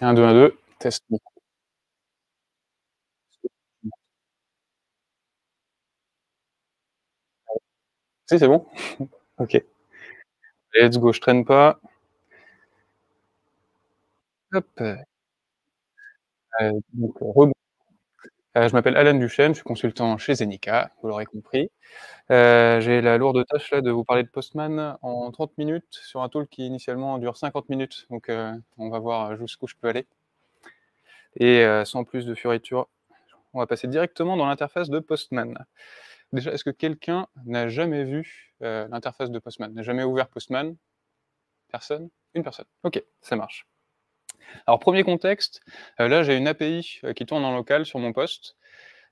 1, 2, 1, 2, test. Si, c'est bon Ok. Let's go, je traîne pas. Hop. Euh, donc. Euh, je m'appelle Alan Duchesne, je suis consultant chez Zenica, vous l'aurez compris. Euh, j'ai la lourde tâche de vous parler de Postman en 30 minutes sur un talk qui initialement dure 50 minutes, donc euh, on va voir jusqu'où je peux aller. Et sans plus de furiture, on va passer directement dans l'interface de Postman. Déjà, est-ce que quelqu'un n'a jamais vu l'interface de Postman N'a jamais ouvert Postman? Personne? Une personne. Ok, ça marche. Alors, premier contexte, euh, là j'ai une API euh, qui tourne en local sur mon poste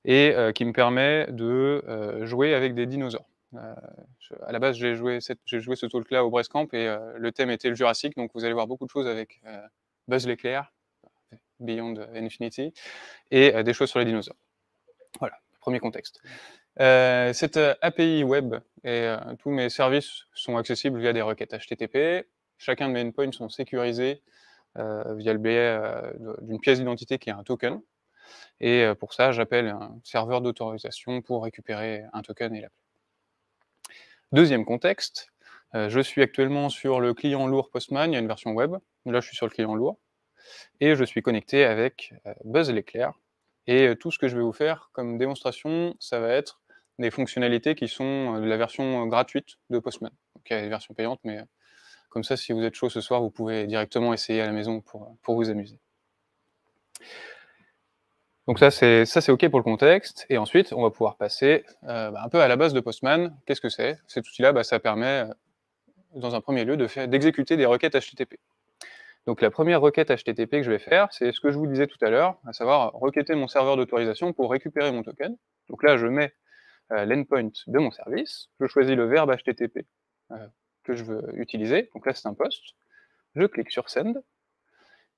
et euh, qui me permet de jouer avec des dinosaures. Euh, à la base, j'ai joué, cette- joué ce talk-là au Brest Camp et le thème était le Jurassique, donc vous allez voir beaucoup de choses avec Buzz l'éclair, Beyond Infinity, et des choses sur les dinosaures. Voilà, premier contexte. Cette API web et tous mes services sont accessibles via des requêtes HTTP. Chacun de mes endpoints sont sécurisés via le biais euh, d'une pièce d'identité qui est un token. Et euh, pour ça, j'appelle un serveur d'autorisation pour récupérer un token et l'appeler. Deuxième contexte, euh, je suis actuellement sur le client lourd Postman, il y a une version web. Là, je suis sur le client lourd. Et je suis connecté avec euh, Buzz l'éclair. Et euh, tout ce que je vais vous faire comme démonstration, ça va être des fonctionnalités qui sont euh, de la version euh, gratuite de Postman. Donc, il y a des versions payantes, mais euh, comme ça, si vous êtes chaud ce soir, vous pouvez directement essayer à la maison pour, pour vous amuser. Donc ça, c'est OK pour le contexte. Et ensuite, on va pouvoir passer euh, bah, un peu à la base de Postman. Qu'est-ce que c'est? Cet outil-là, bah, ça permet, euh, dans un premier lieu, d'exécuter des requêtes HTTP. Donc la première requête HTTP que je vais faire, c'est ce que je vous disais tout à l'heure, à savoir requêter mon serveur d'autorisation pour récupérer mon token. Donc là, je mets euh, l'endpoint de mon service, je choisis le verbe HTTP euh, que je veux utiliser, donc là c'est un post, je clique sur Send,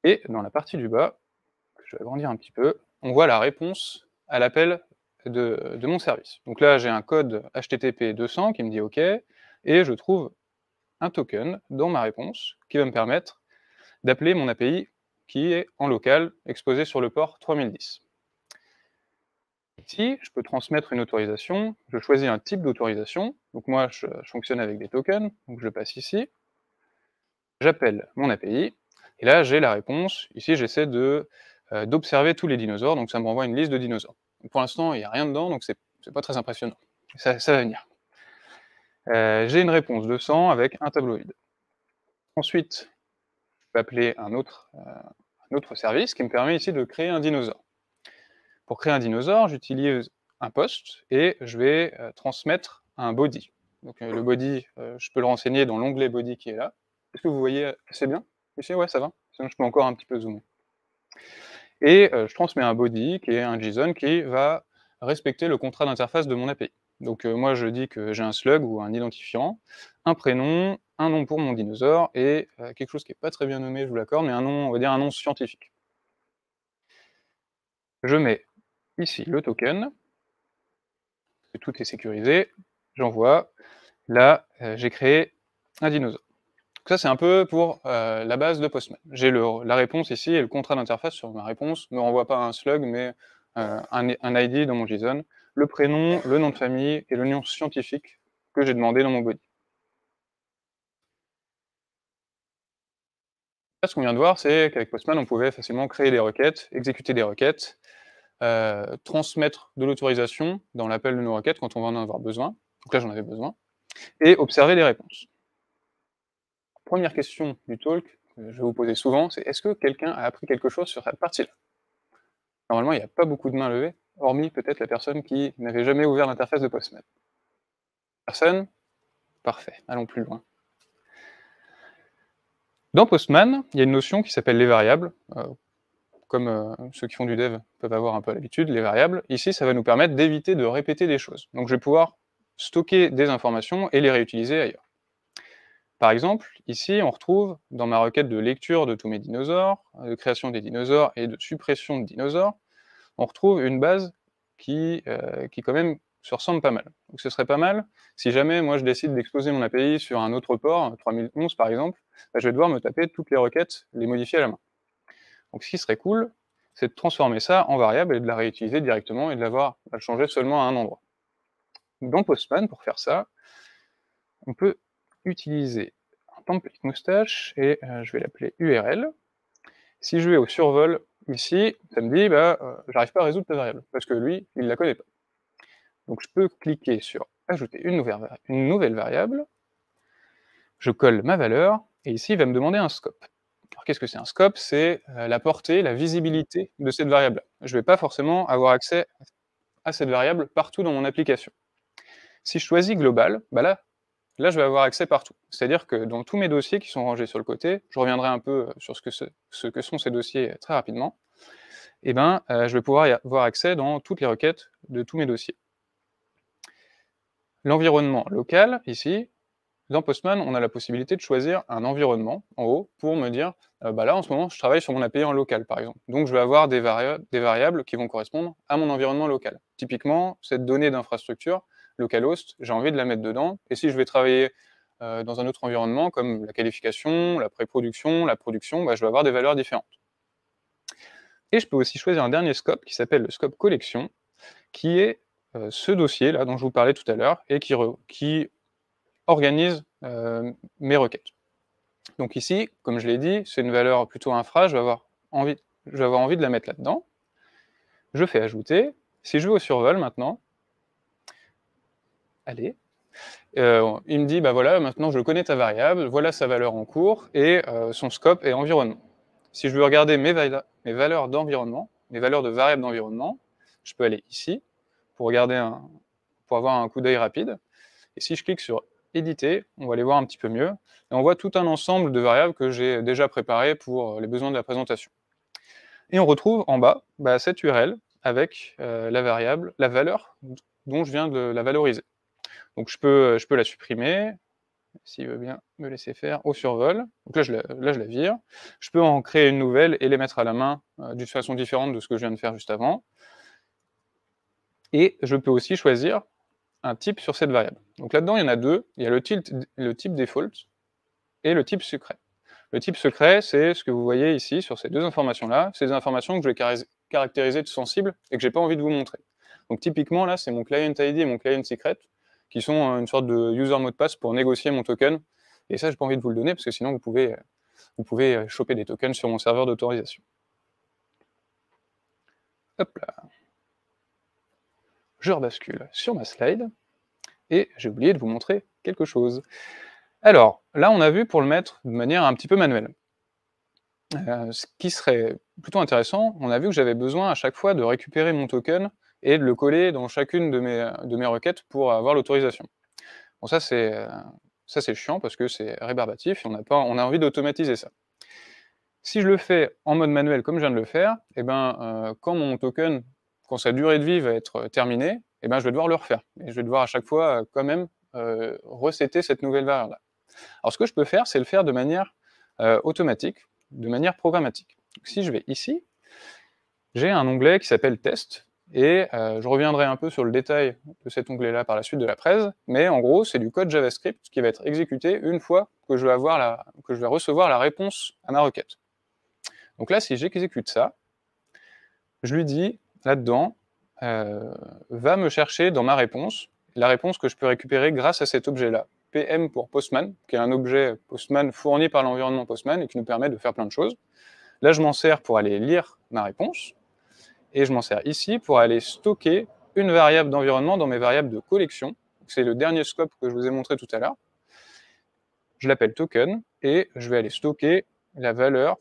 et dans la partie du bas, je vais agrandir un petit peu, on voit la réponse à l'appel de, de mon service. Donc là j'ai un code HTTP 200 qui me dit OK, et je trouve un token dans ma réponse qui va me permettre d'appeler mon API qui est en local, exposé sur le port 3010. Ici, je peux transmettre une autorisation, je choisis un type d'autorisation, donc moi je, fonctionne avec des tokens, donc je passe ici, j'appelle mon API, et là j'ai la réponse, ici j'essaie euh, d'observer tous les dinosaures, donc ça me renvoie une liste de dinosaures. Pour l'instant il n'y a rien dedans, donc c'est pas très impressionnant, ça, va venir. Euh, j'ai une réponse de 100 avec un tableau. Ensuite, je peux appeler un autre, euh, un autre service qui me permet ici de créer un dinosaure. Pour créer un dinosaure, j'utilise un post et je vais euh, transmettre un body. Donc euh, le body, euh, je peux le renseigner dans l'onglet body qui est là. Est-ce que vous voyez assez bien Ici, ouais, ça va. Sinon, je peux encore un petit peu zoomer. Et je transmets un body qui est un JSON qui va respecter le contrat d'interface de mon API. Donc moi, je dis que j'ai un slug ou un identifiant, un prénom, un nom pour mon dinosaure et quelque chose qui n'est pas très bien nommé, je vous l'accorde, mais un nom, on va dire un nom scientifique. Je mets ici le token, tout est sécurisé, j'envoie, là euh, j'ai créé un dinosaure. Ça c'est un peu pour euh, la base de Postman. J'ai la réponse ici et le contrat d'interface sur ma réponse ne renvoie pas un slug mais euh, un, ID dans mon JSON, le prénom, le nom de famille et le nom scientifique que j'ai demandé dans mon body. Ce qu'on vient de voir, c'est qu'avec Postman, on pouvait facilement créer des requêtes, exécuter des requêtes, euh, transmettre de l'autorisation dans l'appel de nos requêtes quand on va en avoir besoin. Donc là, j'en avais besoin. Et observer les réponses. Première question du talk que je vais vous poser souvent, c'est est-ce que quelqu'un a appris quelque chose sur cette partie-là? Normalement, il n'y a pas beaucoup de mains levées, hormis peut-être la personne qui n'avait jamais ouvert l'interface de Postman. Personne? Parfait, allons plus loin. Dans Postman, il y a une notion qui s'appelle les variables. Euh, comme euh, ceux qui font du dev peuvent avoir un peu l'habitude, les variables. Ici, ça va nous permettre d'éviter de répéter des choses. Donc je vais pouvoir stocker des informations et les réutiliser ailleurs. Par exemple, ici, on retrouve dans ma requête de lecture de tous mes dinosaures, de création des dinosaures et de suppression de dinosaures, on retrouve une base qui, euh, quand même se ressemble pas mal. Donc ce serait pas mal, si jamais moi je décide d'exposer mon API sur un autre port, 3011 par exemple, bah, je vais devoir me taper toutes les requêtes, les modifier à la main. Donc ce qui serait cool, c'est de transformer ça en variable et de la réutiliser directement et de l'avoir à le changer seulement à un endroit. Dans Postman, pour faire ça, on peut utiliser un template moustache et euh, je vais l'appeler URL. Si je vais au survol ici, ça me dit bah euh, j'arrive pas à résoudre ta variable parce que lui, il la connaît pas. Donc je peux cliquer sur ajouter une nouvelle variable, je colle ma valeur et ici il va me demander un scope. Alors qu'est-ce que c'est? Un scope C'est euh, la portée, la visibilité de cette variable. Je ne vais pas forcément avoir accès à cette variable partout dans mon application. Si je choisis global, bah là, là, je vais avoir accès partout. C'est-à-dire que dans tous mes dossiers qui sont rangés sur le côté, je reviendrai un peu euh, sur ce que, sont ces dossiers très rapidement, et eh ben, euh, je vais pouvoir y avoir accès dans toutes les requêtes de tous mes dossiers. L'environnement local, ici, dans Postman, on a la possibilité de choisir un environnement en haut pour me dire, euh, bah là en ce moment je travaille sur mon API en local par exemple. Donc je vais avoir des, variables qui vont correspondre à mon environnement local. Typiquement, cette donnée d'infrastructure, localhost, j'ai envie de la mettre dedans. Et si je vais travailler euh, dans un autre environnement, comme la qualification, la pré-production, la production, bah, je vais avoir des valeurs différentes. Et je peux aussi choisir un dernier scope qui s'appelle le scope collection, qui est euh, ce dossier là dont je vous parlais tout à l'heure et qui organise euh, mes requêtes. Donc ici, comme je l'ai dit, c'est une valeur plutôt infra, je vais avoir envie, je vais avoir envie de la mettre là-dedans. Je fais ajouter. Si je vais au survol maintenant, allez. Euh, il me dit, bah voilà, maintenant je connais ta variable, voilà sa valeur en cours, et euh, son scope est environnement. Si je veux regarder mes, mes valeurs d'environnement, mes valeurs de variables d'environnement, je peux aller ici pour regarder un, pour avoir un coup d'œil rapide. Et si je clique sur éditer, on va les voir un petit peu mieux, on voit tout un ensemble de variables que j'ai déjà préparées pour les besoins de la présentation. Et on retrouve en bas bah, cette URL avec euh, la variable, la valeur dont je viens de la valoriser. Donc je peux, la supprimer, s'il veut bien me laisser faire, au survol. Donc là je, la, là, je la vire. Je peux en créer une nouvelle et les mettre à la main euh, d'une façon différente de ce que je viens de faire juste avant. Et je peux aussi choisir un type sur cette variable. Donc là-dedans, il y en a deux. Il y a le, type default et le type secret. Le type secret, c'est ce que vous voyez ici sur ces deux informations-là. C'est des informations que je vais caractériser de sensibles et que j'ai pas envie de vous montrer. Donc typiquement, là, c'est mon client ID et mon client secret qui sont une sorte de user mot de passe pour négocier mon token. Et ça, j'ai pas envie de vous le donner parce que sinon, vous pouvez, vous pouvez choper des tokens sur mon serveur d'autorisation. Hop là. Je rebascule sur ma slide et j'ai oublié de vous montrer quelque chose. Alors, là, on a vu pour le mettre de manière un petit peu manuelle. Euh, ce qui serait plutôt intéressant, on a vu que j'avais besoin à chaque fois de récupérer mon token et de le coller dans chacune de mes, de mes requêtes pour avoir l'autorisation. Bon, ça c'est c'est chiant parce que c'est rébarbatif et on a, pas, on a envie d'automatiser ça. Si je le fais en mode manuel comme je viens de le faire, eh ben, euh, quand mon token, quand sa durée de vie va être terminée, et eh ben, je vais devoir le refaire. Et je vais devoir à chaque fois quand même euh, resetter cette nouvelle valeur-là. Alors ce que je peux faire, c'est le faire de manière euh, automatique, de manière programmatique. Si je vais ici, j'ai un onglet qui s'appelle Test, et euh, je reviendrai un peu sur le détail de cet onglet-là par la suite de la presse, mais en gros, c'est du code JavaScript qui va être exécuté une fois que je vais, avoir la, que je vais recevoir la réponse à ma requête. Donc là, si j'exécute ça, je lui dis là-dedans, euh, va me chercher dans ma réponse la réponse que je peux récupérer grâce à cet objet-là. PM pour Postman, qui est un objet Postman fourni par l'environnement Postman et qui nous permet de faire plein de choses. Là, je m'en sers pour aller lire ma réponse et je m'en sers ici pour aller stocker une variable d'environnement dans mes variables de collection. C'est le dernier scope que je vous ai montré tout à l'heure. Je l'appelle token et je vais aller stocker la valeur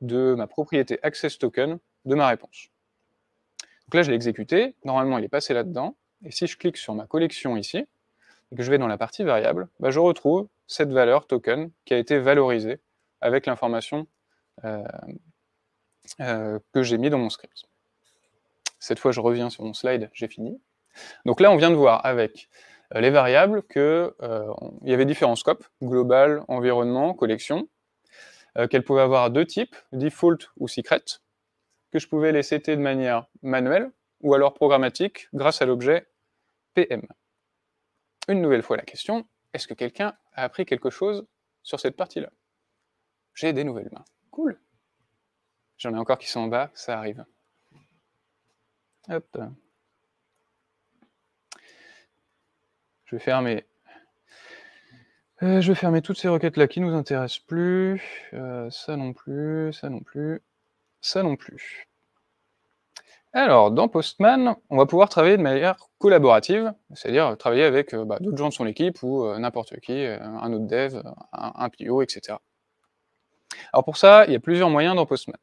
de ma propriété access token de ma réponse. Donc là, je l'ai exécuté. Normalement, il est passé là-dedans. Et si je clique sur ma collection ici, et que je vais dans la partie variable, bah, je retrouve cette valeur token qui a été valorisée avec l'information euh, euh, que j'ai mis dans mon script. Cette fois, je reviens sur mon slide, j'ai fini. Donc là, on vient de voir avec euh, les variables qu'il y avait différents scopes, global, environnement, collection, qu'elles pouvaient avoir deux types, default ou secret, que je pouvais les setter de manière manuelle ou alors programmatique grâce à l'objet PM. Une nouvelle fois la question, est-ce que quelqu'un a appris quelque chose sur cette partie-là? J'ai des nouvelles mains. Cool J'en ai encore qui sont en bas, ça arrive. Hop. Je vais fermer. Euh, je vais fermer toutes ces requêtes-là qui nous intéressent plus. Euh, ça non plus, ça non plus, ça non plus. Alors, dans Postman, on va pouvoir travailler de manière collaborative, c'est-à-dire travailler avec euh, bah, d'autres gens de son équipe ou n'importe qui, un autre dev, un, un PO, etc. Alors pour ça, il y a plusieurs moyens dans Postman.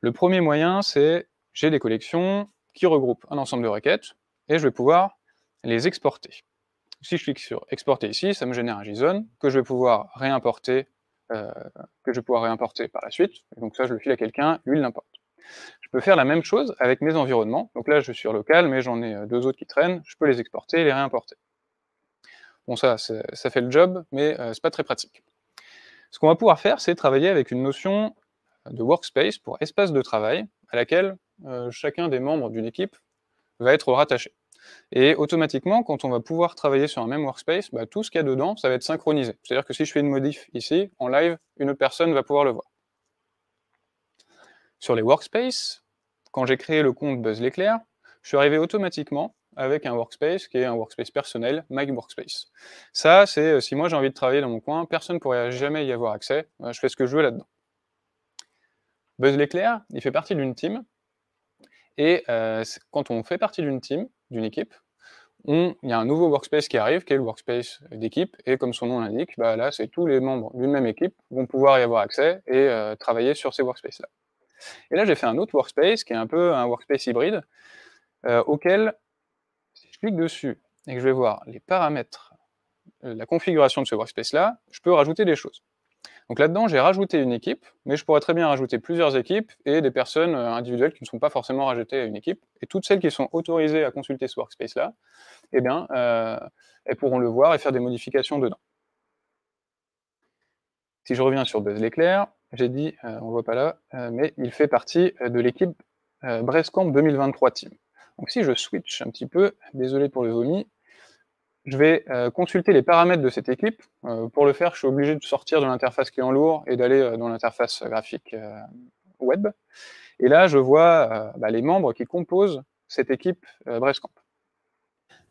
Le premier moyen, c'est j'ai des collections qui regroupent un ensemble de requêtes et je vais pouvoir les exporter. Si je clique sur exporter ici, ça me génère un JSON que je vais pouvoir réimporter, euh, que je vais pouvoir réimporter par la suite. donc ça, je le file à quelqu'un, lui, il l'importe. Je peux faire la même chose avec mes environnements. Donc là, je suis sur local, mais j'en ai euh, deux autres qui traînent. Je peux les exporter et les réimporter. Bon, ça, ça fait le job, mais euh, c'est pas très pratique. Ce qu'on va pouvoir faire, c'est travailler avec une notion de workspace pour espace de travail à laquelle euh, chacun des membres d'une équipe va être rattaché. Et automatiquement, quand on va pouvoir travailler sur un même workspace, bah, tout ce qu'il y a dedans, ça va être synchronisé. C'est-à-dire que si je fais une modif ici, en live, une autre personne va pouvoir le voir. Sur les workspaces, quand j'ai créé le compte Buzz l'éclair, je suis arrivé automatiquement avec un workspace qui est un workspace personnel, My Workspace. Ça, c'est euh, si moi j'ai envie de travailler dans mon coin, personne ne pourrait jamais y avoir accès, euh, je fais ce que je veux là-dedans. Buzz l'éclair, il fait partie d'une team, et euh, quand on fait partie d'une team, d'une équipe, il y a un nouveau workspace qui arrive, qui est le workspace d'équipe, et comme son nom l'indique, bah là, c'est tous les membres d'une même équipe vont pouvoir y avoir accès et euh, travailler sur ces workspaces-là. Et là, j'ai fait un autre workspace, qui est un peu un workspace hybride, euh, auquel, si je clique dessus et que je vais voir les paramètres, la configuration de ce workspace-là, je peux rajouter des choses. Donc là-dedans, j'ai rajouté une équipe, mais je pourrais très bien rajouter plusieurs équipes et des personnes euh, individuelles qui ne sont pas forcément rajoutées à une équipe. Et toutes celles qui sont autorisées à consulter ce workspace-là, eh bien, euh, elles pourront le voir et faire des modifications dedans. Si je reviens sur Buzz l'éclair, j'ai dit, euh, on ne voit pas là, mais il fait partie de l'équipe Brescamp 2023 Team. Donc si je switch un petit peu, désolé pour le vomi, je vais euh, consulter les paramètres de cette équipe. Euh, pour le faire, je suis obligé de sortir de l'interface client lourd et d'aller euh, dans l'interface graphique web. Et là, je vois bah, les membres qui composent cette équipe Brescamp.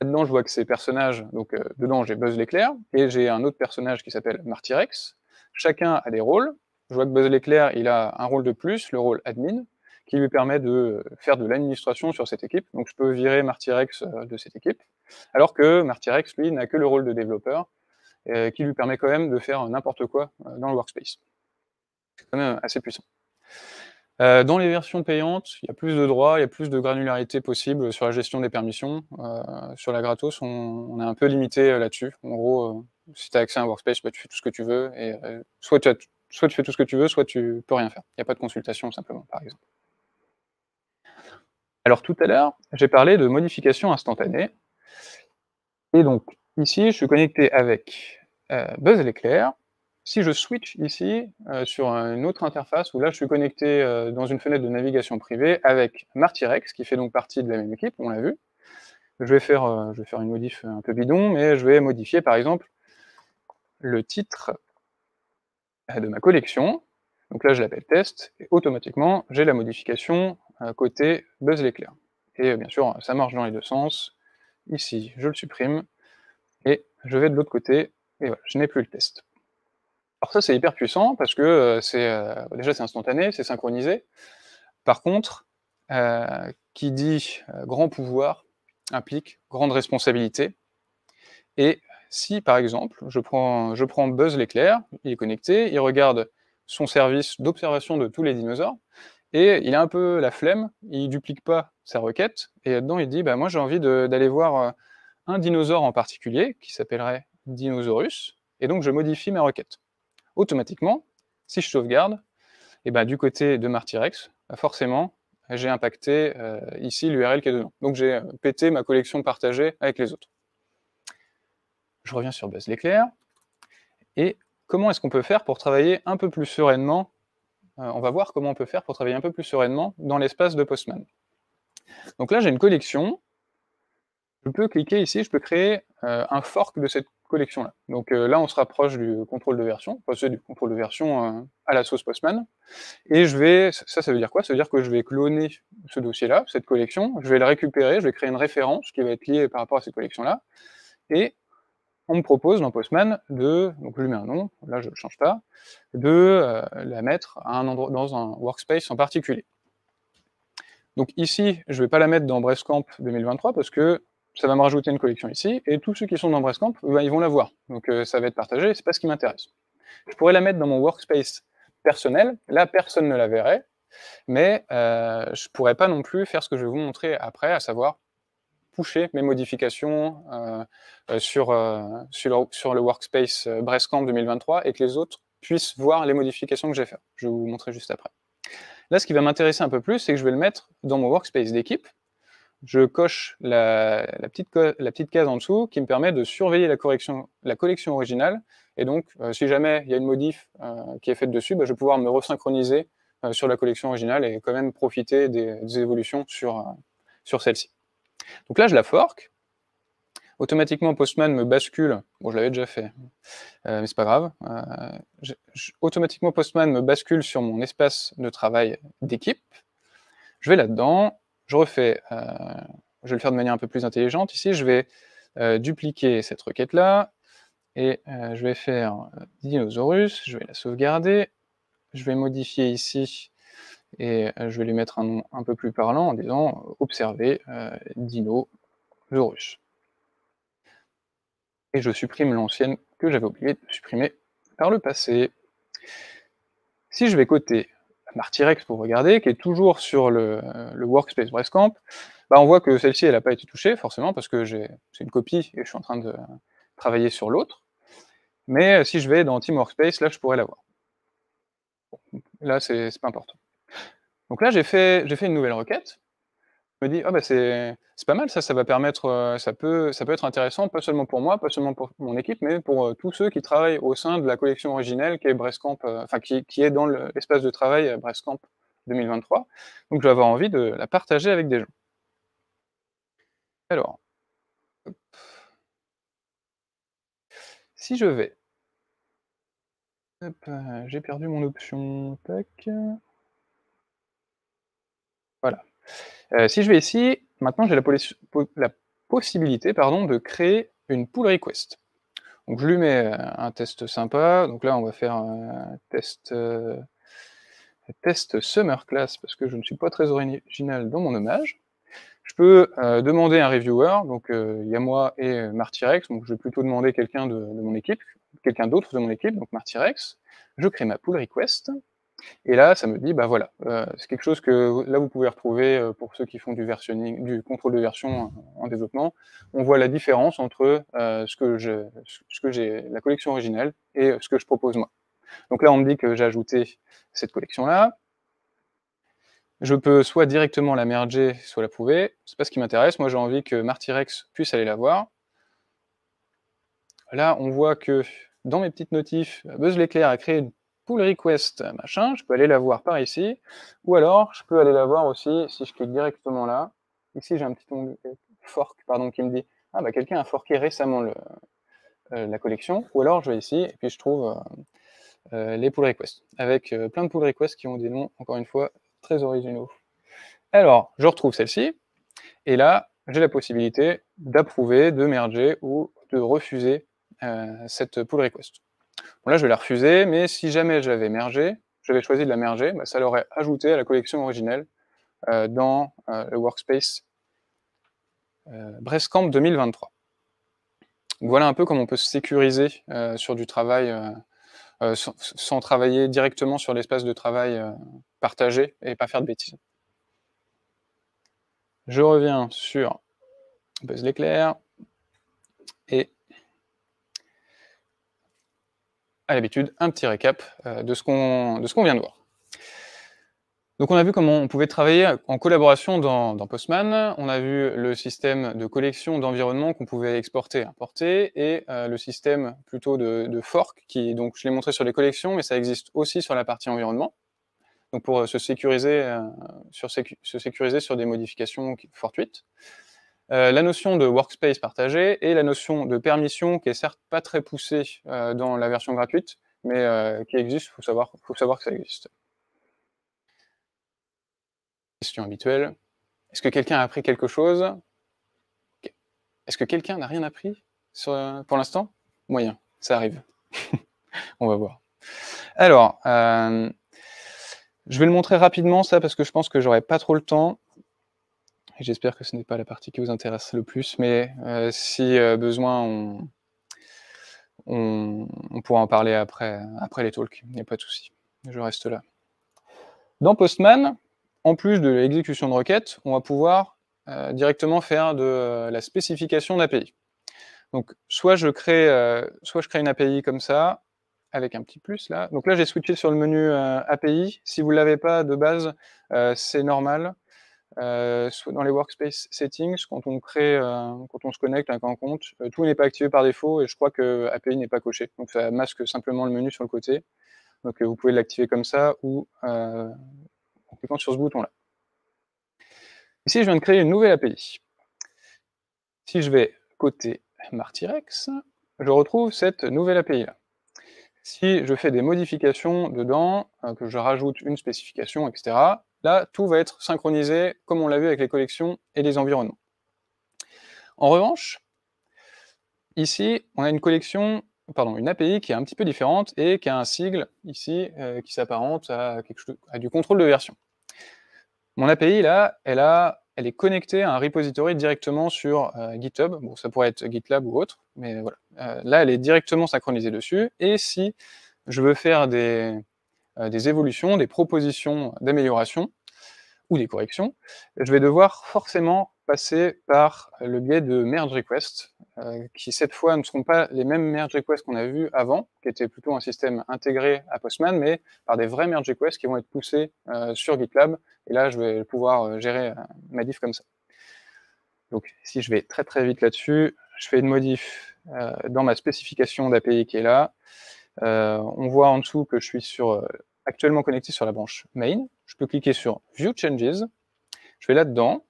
Là-dedans, je vois que ces personnages, donc dedans j'ai Buzz l'éclair, et j'ai un autre personnage qui s'appelle Martyrex. Chacun a des rôles. Je vois que Buzz l'éclair, il a un rôle de plus, le rôle admin, qui lui permet de faire de l'administration sur cette équipe. Donc je peux virer Martyrex de cette équipe. Alors que Martyrex, lui, n'a que le rôle de développeur, euh, qui lui permet quand même de faire n'importe quoi euh, dans le workspace. C'est quand même assez puissant. Euh, dans les versions payantes, il y a plus de droits, il y a plus de granularité possible sur la gestion des permissions. sur la gratos, on, est un peu limité là-dessus. En gros, si tu as accès à un workspace, bah, tu fais tout ce que tu veux, soit, tu fais tout ce que tu veux, soit tu peux rien faire. Il n'y a pas de consultation, simplement, par exemple. Alors tout à l'heure, j'ai parlé de modification instantanée. Et donc, ici, je suis connecté avec euh, Buzz l'éclair. Si je switch ici euh, sur une autre interface, où là je suis connecté euh, dans une fenêtre de navigation privée avec Martyrex, qui fait donc partie de la même équipe, on l'a vu. Je vais, faire, je vais faire une modif un peu bidon, mais je vais modifier par exemple le titre de ma collection. Donc là je l'appelle test, et automatiquement j'ai la modification côté Buzz l'éclair. Et bien sûr, ça marche dans les deux sens. Ici, je le supprime, et je vais de l'autre côté, et voilà, je n'ai plus le test. Alors ça, c'est hyper puissant, parce que euh, euh, déjà c'est instantané, c'est synchronisé. Par contre, euh, qui dit grand pouvoir implique grande responsabilité. Et si, par exemple, je prends, je Buzz l'éclair, il est connecté, il regarde son service d'observation de tous les dinosaures, et il a un peu la flemme, il duplique pas sa requête, et là-dedans il dit, bah, moi j'ai envie d'aller voir euh, un dinosaure en particulier, qui s'appellerait Dinosaurus, et donc je modifie ma requête. Automatiquement, si je sauvegarde, et bah, du côté de Martyrex, bah, forcément, j'ai impacté euh, ici l'URL qui est dedans. Donc j'ai euh, pété ma collection partagée avec les autres. Je reviens sur Buzz l'éclair, et comment est-ce qu'on peut faire pour travailler un peu plus sereinement on va voir comment on peut faire pour travailler un peu plus sereinement dans l'espace de Postman. Donc là, j'ai une collection. Je peux cliquer ici, je peux créer euh, un fork de cette collection-là. Donc euh, là, on se rapproche du contrôle de version, enfin c'est du contrôle de version euh, à la sauce Postman, et je vais, ça, ça veut dire quoi? Ça veut dire que je vais cloner ce dossier-là, cette collection, je vais le récupérer, je vais créer une référence qui va être liée par rapport à cette collection-là, et on me propose dans Postman de, donc je lui mets un nom, là je ne change pas, de la mettre dans un workspace en particulier. Donc ici, je ne vais pas la mettre dans Brestcamp 2023 parce que ça va me rajouter une collection ici, et tous ceux qui sont dans Brestcamp, ben, ils vont la voir. Donc euh, ça va être partagé, c'est pas ce qui m'intéresse. Je pourrais la mettre dans mon workspace personnel, là personne ne la verrait, mais euh, je pourrais pas non plus faire ce que je vais vous montrer après, à savoir pusher mes modifications euh, euh, sur, le workspace Brestcamp 2023 et que les autres puissent voir les modifications que j'ai faites. Je vais vous montrer juste après. Là, ce qui va m'intéresser un peu plus, c'est que je vais le mettre dans mon workspace d'équipe, je coche la, petite, case en dessous qui me permet de surveiller la, correction, la collection originale. Et donc, euh, si jamais il y a une modif euh, qui est faite dessus, bah, je vais pouvoir me resynchroniser euh, sur la collection originale et quand même profiter des, évolutions sur, sur celle-ci. Donc là, je la fork. Automatiquement, Postman me bascule. Bon, je l'avais déjà fait, mais c'est pas grave. automatiquement, Postman me bascule sur mon espace de travail d'équipe. Je vais là-dedans, je refais, euh, je vais le faire de manière un peu plus intelligente. Ici, je vais euh, dupliquer cette requête-là, et euh, je vais faire dinosaurus, je vais la sauvegarder, je vais modifier ici, et je vais lui mettre un nom un peu plus parlant en disant observer dinosaurus. Et je supprime l'ancienne que j'avais oublié de supprimer par le passé. Si je vais côté Martyrex pour regarder, qui est toujours sur le, workspace Brestcamp, bah on voit que celle-ci, elle n'a pas été touchée, forcément, parce que c'est une copie et je suis en train de travailler sur l'autre. Mais euh, si je vais dans Team Workspace, là, je pourrais la voir. là, c'est pas important. Donc là, j'ai fait une nouvelle requête me dis, ah bah c'est pas mal, ça, ça va permettre, euh, ça peut, ça peut être intéressant, pas seulement pour moi, pas seulement pour mon équipe, mais pour euh, tous ceux qui travaillent au sein de la collection originelle qui est Brestcamp, euh, enfin qui, qui, est dans l'espace de travail Brestcamp 2023. Donc je vais avoir envie de la partager avec des gens. Alors, si je vais, j'ai perdu mon option, tac, voilà. Euh, si je vais ici, maintenant j'ai la, possibilité de créer une pull request. Donc je lui mets euh, un test sympa. Donc là, on va faire un test, euh, test summer class parce que je ne suis pas très original dans mon hommage. Je peux demander un reviewer, donc il y a moi et Martyrex, donc je vais plutôt demander quelqu'un de, de, mon équipe, quelqu'un d'autre de mon équipe, donc Martyrex. Je crée ma pull request. Et là, ça me dit, bah voilà, euh, c'est quelque chose que là vous pouvez retrouver euh, pour ceux qui font du versionning, du contrôle de version en développement. On voit la différence entre euh, ce que je, ce que j'ai, la collection originelle et ce que je propose moi. Donc là, on me dit que j'ai ajouté cette collection-là. Je peux soit directement la merger, soit la prouver. C'est pas ce qui m'intéresse. Moi, j'ai envie que Martyrex puisse aller la voir. Là, on voit que dans mes petites notifs, Buzz l'éclair a créé une pull request machin, je peux aller la voir par ici, ou alors je peux aller la voir aussi si je clique directement là. Ici j'ai un petit onglet fork pardon, qui me dit ah bah quelqu'un a forké récemment le, euh, la collection, ou alors je vais ici et puis je trouve euh, euh, les pull requests, avec plein de pull requests qui ont des noms, encore une fois, très originaux. Alors, je retrouve celle-ci, et là, j'ai la possibilité d'approuver, de merger ou de refuser cette pull request. Là, je vais la refuser, mais si jamais je l'avais mergé, j'avais choisi de la merger, bah, ça l'aurait ajouté à la collection originelle euh, dans euh, le workspace euh, Brestcamp 2023. voilà un peu comment on peut se sécuriser sur du travail sans, travailler directement sur l'espace de travail partagé et pas faire de bêtises. Je reviens sur Buzz l'éclair et à l'habitude, un petit récap euh, de ce qu'on vient de voir. Donc on a vu comment on pouvait travailler en collaboration dans, Postman, on a vu le système de collection d'environnement qu'on pouvait exporter, importer, et euh, le système plutôt de, fork, qui, donc je l'ai montré sur les collections, mais ça existe aussi sur la partie environnement, donc pour euh, se sécuriser, sur, se sécuriser sur des modifications fortuites. Heu, la notion de workspace partagé et la notion de permission qui est certes pas très poussée, heu, dans la version gratuite, mais heu, qui existe, savoir faut savoir que ça existe. Question habituelle. Est-ce que quelqu'un a appris quelque chose? Est-ce que quelqu'un n'a rien appris pour l'instant? Moyen, ça arrive. On va voir. Alors, je vais le montrer rapidement ça parce que je pense que j'aurai pas trop le temps. J'espère que ce n'est pas la partie qui vous intéresse le plus, mais heu, si, heu, besoin, on pourra en parler après après les talks, il y a pas de souci. Je reste là. Dans Postman, en plus de l'exécution de requêtes, on va pouvoir, heu, directement faire de la spécification d'API. Donc soit je crée, soit je crée une API comme ça, avec un petit plus là. Donc là, j'ai switché sur le menu, API. Si vous l'avez pas de base, c'est normal. Soit dans les workspace settings, quand on crée, heu, quand on se connecte avec un compte, heu, tout n'est pas activé par défaut et je crois que API n'est pas coché. Donc ça masque simplement le menu sur le côté. Donc vous pouvez l'activer comme ça ou en cliquant sur ce bouton-là. Ici, je viens de créer une nouvelle API. Si je vais côté Martyrex, je retrouve cette nouvelle API-là. Si je fais des modifications dedans, que je rajoute une spécification, et cetera, là, tout va être synchronisé comme on l'a vu avec les collections et les environnements. En revanche, ici, on a une collection pardon, une API qui est un petit peu différente et qui a un sigle ici, heu, qui s'apparente à du contrôle de version. Mon API là, elle a est connectée à un repository directement sur, heu, GitHub. Bon, ça pourrait être GitLab ou autre, mais voilà. Heu, là, elle est directement synchronisée dessus et si je veux faire des, des évolutions, des propositions d'amélioration ou des corrections, je vais devoir forcément passer par le biais de merge requests, heu, qui cette fois ne seront pas les mêmes merge requests qu'on a vus avant, qui étaient plutôt un système intégré à Postman, mais par des vrais merge requests qui vont être poussés, heu, sur GitLab et là je vais pouvoir, gérer, ma diff comme ça. Donc si je vais très, très vite là-dessus, je fais une modif, dans ma spécification d'API qui est là. Heu, on voit en dessous que je suis sur, heu, actuellement connecté sur la branche main. Je peux cliquer sur View Changes. Je vais là-dedans.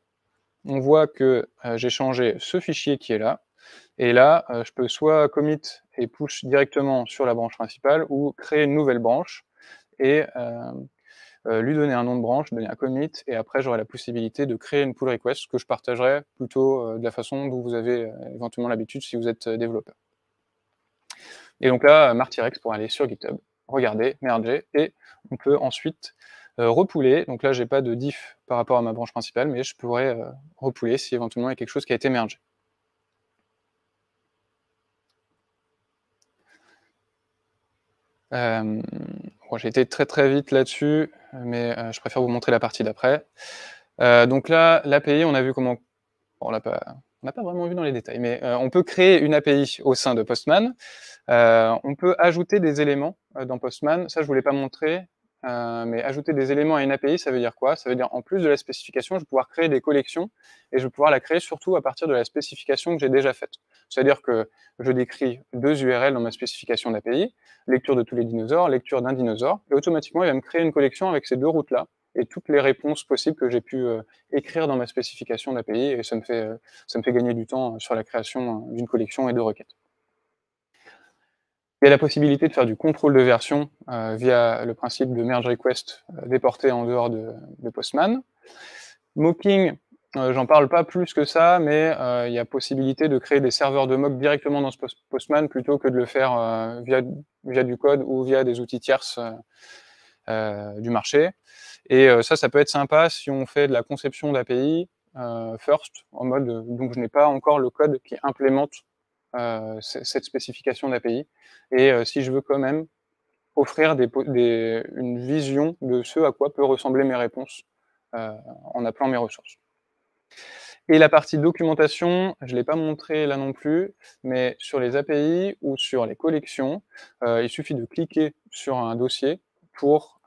On voit que, heu, j'ai changé ce fichier qui est là et là, je peux soit commit et push directement sur la branche principale ou créer une nouvelle branche et lui donner un nom de branche, donner un commit et après j'aurai la possibilité de créer une pull request que je partagerai plutôt, de la façon dont vous avez, éventuellement l'habitude si vous êtes, développeur. Et donc là, Martyrex pour aller sur GitHub, regarder, merger et on peut ensuite, heu, repooler. Donc là, j'ai pas de diff par rapport à ma branche principale, mais je pourrais, heu, repooler si éventuellement il y a quelque chose qui a été mergé. Bon, j'ai été très, très vite là-dessus, mais je préfère vous montrer la partie d'après. Donc là, l'API, on a vu comment on l'a pas on n'a pas vraiment vu dans les détails, mais heu, on peut créer une API au sein de Postman. Heu, on peut ajouter des éléments, heu, dans Postman. Ça, je vous l'ai pas montré, heu, mais ajouter des éléments à une API, ça veut dire quoi? Ça veut dire, en plus de la spécification, je vais pouvoir créer des collections et je vais pouvoir la créer surtout à partir de la spécification que j'ai déjà faite. C'est-à-dire que je décris 2 URL dans ma spécification d'API, lecture de tous les dinosaures, lecture d'un dinosaure et automatiquement, il va me créer une collection avec ces 2 routes-là et toutes les réponses possibles que j'ai pu, heu, écrire dans ma spécification d'API et ça me fait, heu, ça me fait gagner du temps sur la création, d'une collection et de requêtes. Il y a la possibilité de faire du contrôle de version, via le principe de merge request, déporté en dehors de Postman. Mocking, j'en parle pas plus que ça, mais il y a possibilité de créer des serveurs de mock directement dans ce Post Postman plutôt que de le faire, via via du code ou via des outils tierces, du marché et heu, ça, ça peut être sympa si on fait de la conception d'API, heu, first, en mode, heu, donc je n'ai pas encore le code qui implémente, cette spécification d'API et si je veux quand même offrir une vision de ce à quoi peut ressembler mes réponses, en appelant mes ressources. Et la partie documentation, je l'ai pas montré là non plus, mais sur les API ou sur les collections, il suffit de cliquer sur un dossier pour,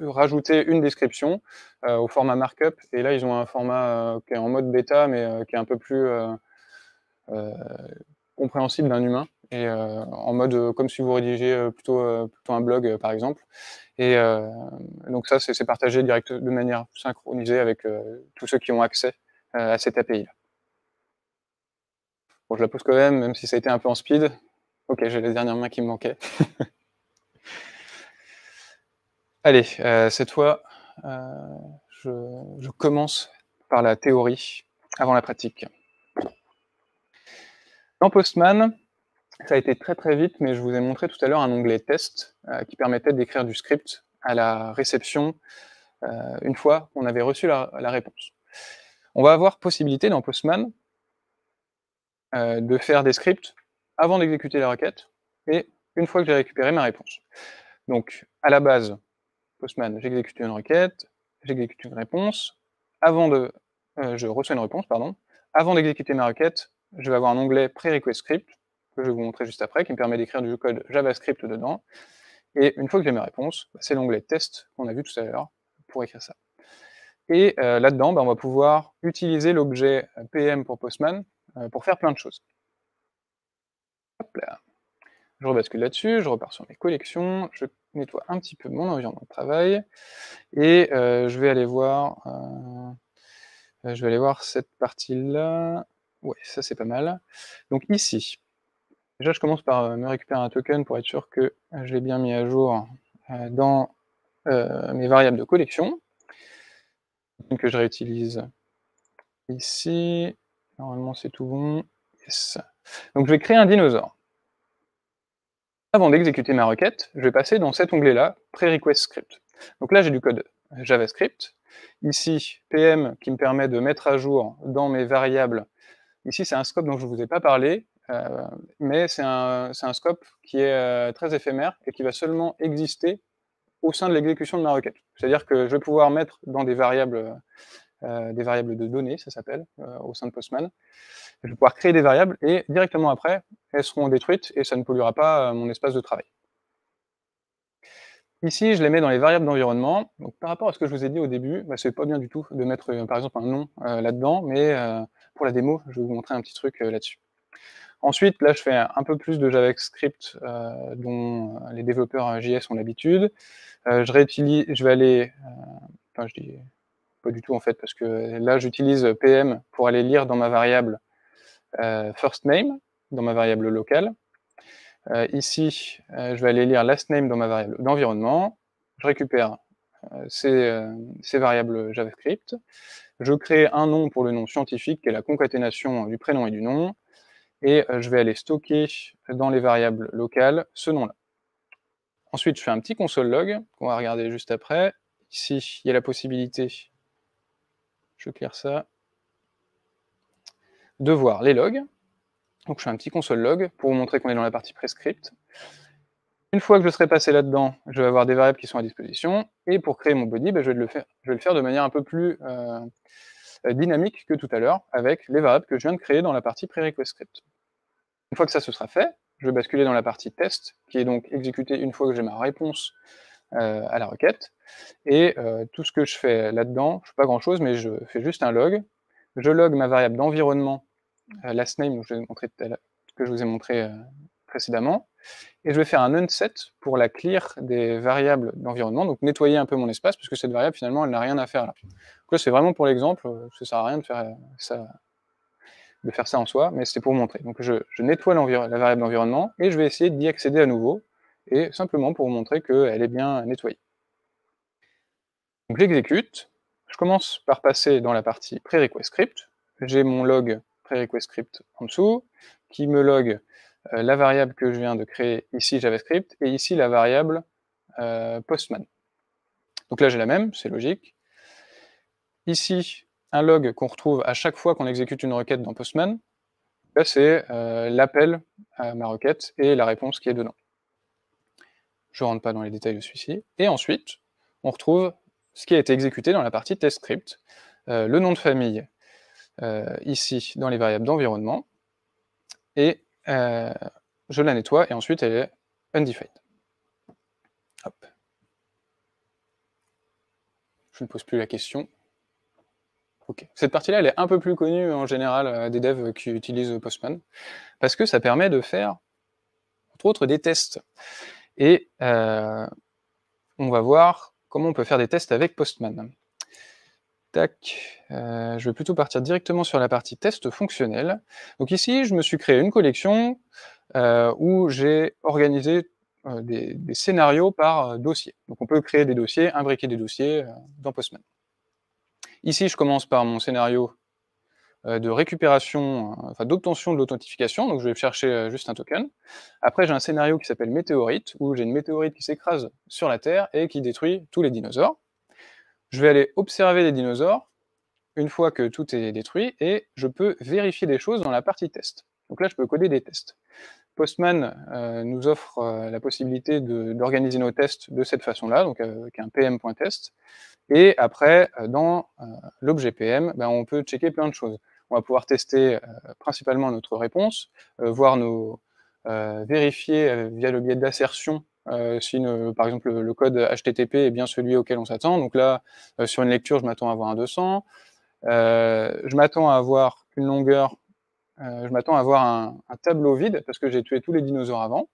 rajouter une description, heu, au format markup et là, ils ont un format, heu, qui est en mode bêta, mais heu, qui est un peu plus, compréhensible d'un humain et en mode, comme si vous rédigez, plutôt, plutôt un blog, par exemple et donc ça, c'est partagé direct de manière synchronisée avec, tous ceux qui ont accès à cette API-là. Bon, je la pose quand même, même si ça a été un peu en speed. Ok, j'ai les dernières mains qui me manquaient. Allez, cette fois, je, je commence par la théorie avant la pratique. Dans Postman, ça a été très très vite, mais je vous ai montré tout à l'heure un onglet test euh, qui permettait d'écrire du script à la réception euh, une fois qu'on avait reçu la, réponse. On va avoir possibilité dans Postman euh, de faire des scripts avant d'exécuter la requête et une fois que j'ai récupéré ma réponse. Donc, à la base, Postman, j'exécute une requête, j'exécute une réponse, avant de, je reçois une réponse, pardon, avant d'exécuter ma requête, je vais avoir un onglet Prerequest Script, que je vais vous montrer juste après, qui me permet d'écrire du code JavaScript dedans. Et une fois que j'ai mes réponses, bah, c'est l'onglet Test qu'on a vu tout à l'heure pour écrire ça. Et euh, là-dedans, bah, on va pouvoir utiliser l'objet PM pour Postman euh, pour faire plein de choses. Hop là. Je rebascule là-dessus, je repars sur mes collections, je nettoie un petit peu mon environnement de travail, et euh, je vais aller voir, je vais aller voir cette partie-là. Ouais, ça c'est pas mal. Donc ici, déjà je commence par euh, me récupérer un token pour être sûr que je l'ai bien mis à jour euh, dans euh, mes variables de collection, que je réutilise ici. Normalement c'est tout bon. Yes. Donc je vais créer un dinosaure. Avant d'exécuter ma requête, je vais passer dans cet onglet-là, Prerequest Script. Donc là j'ai du code JavaScript. Ici, PM qui me permet de mettre à jour dans mes variables Ici, c'est un scope dont je ne vous ai pas parlé, euh, mais c'est un, scope qui est euh, très éphémère et qui va seulement exister au sein de l'exécution de ma requête. C'est-à-dire que je vais pouvoir mettre dans des variables, euh, des variables de données, ça s'appelle, au sein de Postman. Je vais pouvoir créer des variables et directement après, elles seront détruites et ça ne polluera pas mon espace de travail. Ici, je les mets dans les variables d'environnement. Par rapport à ce que je vous ai dit au début, bah, c'est pas bien du tout de mettre, par exemple, un nom là-dedans, mais pour la démo, je vais vous montrer un petit truc euh, là-dessus. Ensuite, là, je fais un peu plus de JavaScript euh, dont euh, les développeurs JS ont l'habitude. je vais aller, enfin, pas du tout en fait, parce que là, j'utilise PM pour aller lire dans ma variable first name, dans ma variable locale. ici, je vais aller lire last name dans ma variable d'environnement. Je récupère ces, ces variables JavaScript je crée un nom pour le nom scientifique, qui est la concaténation du prénom et du nom, et euh, je vais aller stocker dans les variables locales ce nom-là. Ensuite, je fais un petit console log, qu'on va regarder juste après. Ici, il y a la possibilité, je clear ça, de voir les logs. Donc je fais un petit console log pour vous montrer qu'on est dans la partie prescript. Une fois que je serai passé là-dedans, je vais avoir des variables qui sont à disposition, et pour créer mon body, ben, je, vais le faire, de manière un peu plus euh, dynamique que tout à l'heure, avec les variables que je viens de créer dans la partie prerequest script. Une fois que ça se sera fait, je vais basculer dans la partie test, qui est donc exécutée une fois que j'ai ma réponse à la requête, et euh, tout ce que je fais là-dedans, je ne fais pas grand-chose, mais je fais juste un log, je log ma variable d'environnement, last name, que je vous ai montré précédemment, et je vais faire un unset pour la clear des variables d'environnement, donc nettoyer un peu mon espace, puisque cette variable, finalement, elle n'a rien à faire là. C'est vraiment pour l'exemple, ça sert à rien de faire ça, de faire ça en soi, mais c'est pour montrer. Donc je, nettoie la variable d'environnement, et je vais essayer d'y accéder à nouveau, et simplement pour vous montrer qu'elle est bien nettoyée. Donc j'exécute, je commence par passer dans la partie prerequest script, j'ai mon log prerequest script en dessous, qui me log euh, la variable que je viens de créer ici JavaScript, et ici la variable euh, Postman. Donc là j'ai la même, c'est logique. Ici, un log qu'on retrouve à chaque fois qu'on exécute une requête dans Postman, c'est euh, l'appel à ma requête et la réponse qui est dedans. Je ne rentre pas dans les détails de celui-ci. Et ensuite, on retrouve ce qui a été exécuté dans la partie TestScript, le nom de famille ici dans les variables d'environnement, et euh, je la nettoie et ensuite elle est undefined. Hop. Je ne pose plus la question. Cette partie-là, elle est un peu plus connue en général euh, des devs qui utilisent Postman, parce que ça permet de faire, entre autres, des tests. Et euh, on va voir comment on peut faire des tests avec Postman. tac, euh, je vais plutôt partir directement sur la partie test fonctionnel. Donc ici, je me suis créé une collection euh, où j'ai organisé des, des, scénarios par dossier. Donc on peut créer des dossiers, imbriquer des dossiers dans Postman. Ici, je commence par mon scénario de récupération, enfin d'obtention de l'authentification, donc je vais chercher juste un token. Après, j'ai un scénario qui s'appelle météorite, où j'ai une météorite qui s'écrase sur la Terre et qui détruit tous les dinosaures. Je vais aller observer les dinosaures une fois que tout est détruit et je peux vérifier des choses dans la partie test. Donc là, je peux coder des tests. Postman euh, nous offre euh, la possibilité d'organiser nos tests de cette façon-là, donc avec un pm.test. Et après, euh, dans l'objet PM, ben, on peut checker plein de choses. On va pouvoir tester principalement notre réponse, voir nos, vérifier via le biais d'assertion euh, si par exemple le, code HTTP est bien celui auquel on s'attend. Donc là, euh, sur une lecture, je m'attends à avoir un 200. Euh, je m'attends à avoir une longueur, je m'attends à avoir un, tableau vide parce que j'ai tué tous les dinosaures avant.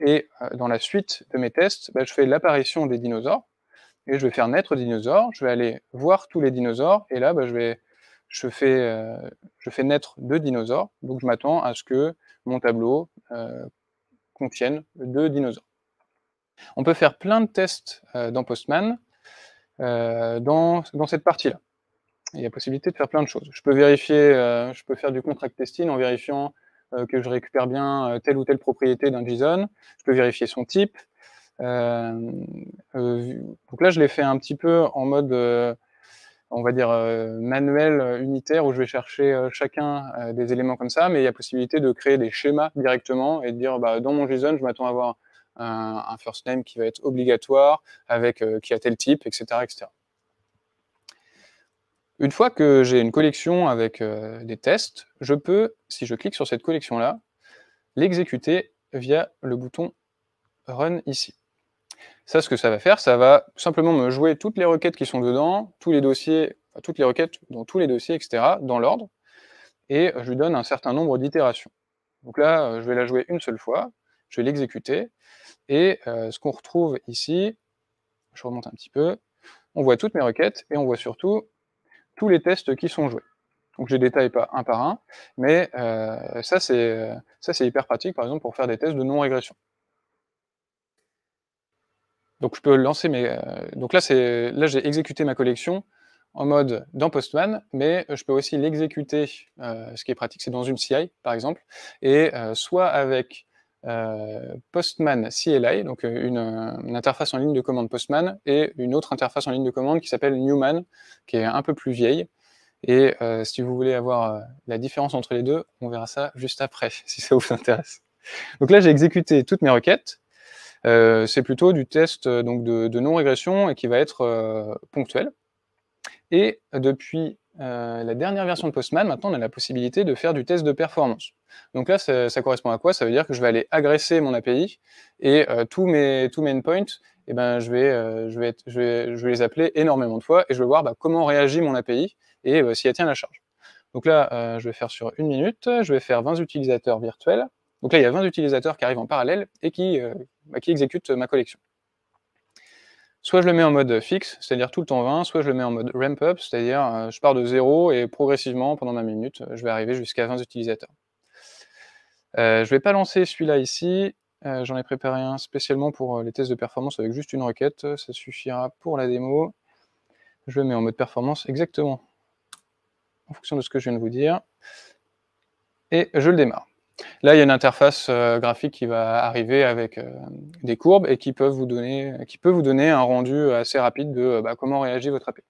Et dans la suite de mes tests, bah, je fais l'apparition des dinosaures et je vais faire naître des dinosaures. Je vais aller voir tous les dinosaures et là, bah, je, vais, je, fais, je fais naître deux dinosaures. Donc je m'attends à ce que mon tableau contienne deux dinosaures. On peut faire plein de tests euh, dans Postman euh, dans, cette partie-là. Il y a possibilité de faire plein de choses. Je peux vérifier, euh, je peux faire du contract testing en vérifiant que je récupère bien telle ou telle propriété d'un JSON. Je peux vérifier son type. donc là, je l'ai fait un petit peu en mode, on va dire, manuel, unitaire, où je vais chercher chacun des éléments comme ça, mais il y a possibilité de créer des schémas directement et de dire, bah, dans mon JSON, je m'attends à avoir un, first name qui va être obligatoire, avec euh, qui a tel type, etc., etc. Une fois que j'ai une collection avec euh, des tests, je peux, si je clique sur cette collection-là, l'exécuter via le bouton Run ici. Ça, ce que ça va faire, ça va simplement me jouer toutes les requêtes qui sont dedans, tous les dossiers, toutes les requêtes dans tous les dossiers, etc., dans l'ordre, et je lui donne un certain nombre d'itérations. Donc là, euh, je vais la jouer une seule fois, je vais l'exécuter, et euh, ce qu'on retrouve ici, je remonte un petit peu, on voit toutes mes requêtes et on voit surtout tous les tests qui sont joués. Donc je les détaille pas un par un, mais euh, ça c'est hyper pratique par exemple pour faire des tests de non-régression. Donc je peux lancer mes. Euh, donc là c'est là j'ai exécuté ma collection en mode dans Postman, mais je peux aussi l'exécuter. ce qui est pratique, c'est dans une CI par exemple, et soit avec euh, Postman CLI, donc euh, une, interface en ligne de commande Postman, et une autre interface en ligne de commande qui s'appelle Newman, qui est un peu plus vieille. Et euh, si vous voulez avoir la différence entre les deux, on verra ça juste après, si ça vous intéresse. Donc là, j'ai exécuté toutes mes requêtes. C'est plutôt du test donc de, non-régression et qui va être ponctuel. Et depuis euh, la dernière version de Postman, maintenant, on a la possibilité de faire du test de performance. Donc là, ça, correspond à quoi? Ça veut dire que je vais aller agresser mon API et euh, tous, mes, tous mes endpoints, eh ben, je, vais, euh, je, vais je, vais, je, vais, les appeler énormément de fois et je vais voir bah, comment réagit mon API et si elle tient la charge. Donc là, je vais faire sur une minute, je vais faire 20 utilisateurs virtuels. Donc là, il y a 20 utilisateurs qui arrivent en parallèle et qui, bah, qui exécutent ma collection. Soit je le mets en mode fixe, c'est-à-dire tout le temps 20, soit je le mets en mode ramp up, c'est-à-dire euh, je pars de 0 et progressivement, pendant ma minute, je vais arriver jusqu'à 20 utilisateurs. Euh, je ne vais pas lancer celui-là ici, euh, j'en ai préparé un spécialement pour les tests de performance avec juste une requête, ça suffira pour la démo. Je le mets en mode performance exactement en fonction de ce que je viens de vous dire, et je le démarre. Là, il y a une interface euh, graphique qui va arriver avec euh, des courbes et qui, peut vous donner un rendu assez rapide de euh, bah, comment réagit votre API.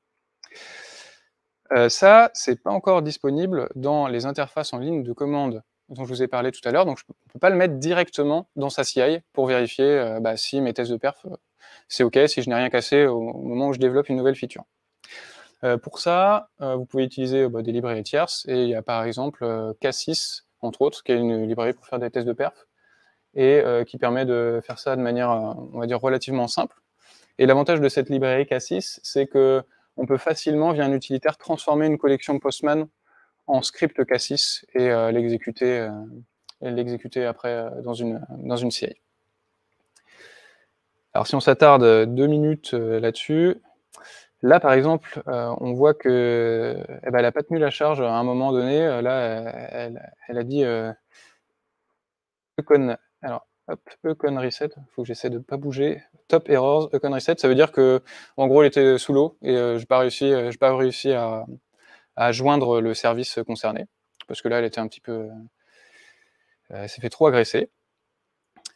ça, c'est pas encore disponible dans les interfaces en ligne de commande dont je vous ai parlé tout à l'heure, donc je ne peux pas le mettre directement dans sa CI pour vérifier bah, si mes tests de perf, c'est OK, si je n'ai rien cassé au moment où je développe une nouvelle feature. pour ça, vous pouvez utiliser bah, des librairies tierces, et il y a par exemple K6 entre autres, qui est une librairie pour faire des tests de perf, et euh, qui permet de faire ça de manière, euh, on va dire, relativement simple. Et l'avantage de cette librairie K6, c'est que on peut facilement, via un utilitaire, transformer une collection Postman en script K6 et euh, l'exécuter après dans une, dans une CI. Alors si on s'attarde deux minutes là-dessus, Là, par exemple, heu, on voit que, eh bah, elle a pas tenu la charge à un moment donné, heu, là, elle elle a dit, econ alors hop, econ reset, faut que j'essaie de pas bouger. Top errors, econ reset, ça veut dire qu'en gros, elle était sous l'eau et heu, j'ai pas réussi, à à joindre le service concerné. Parce que là, elle était un petit peu, elle s'est fait trop agresser.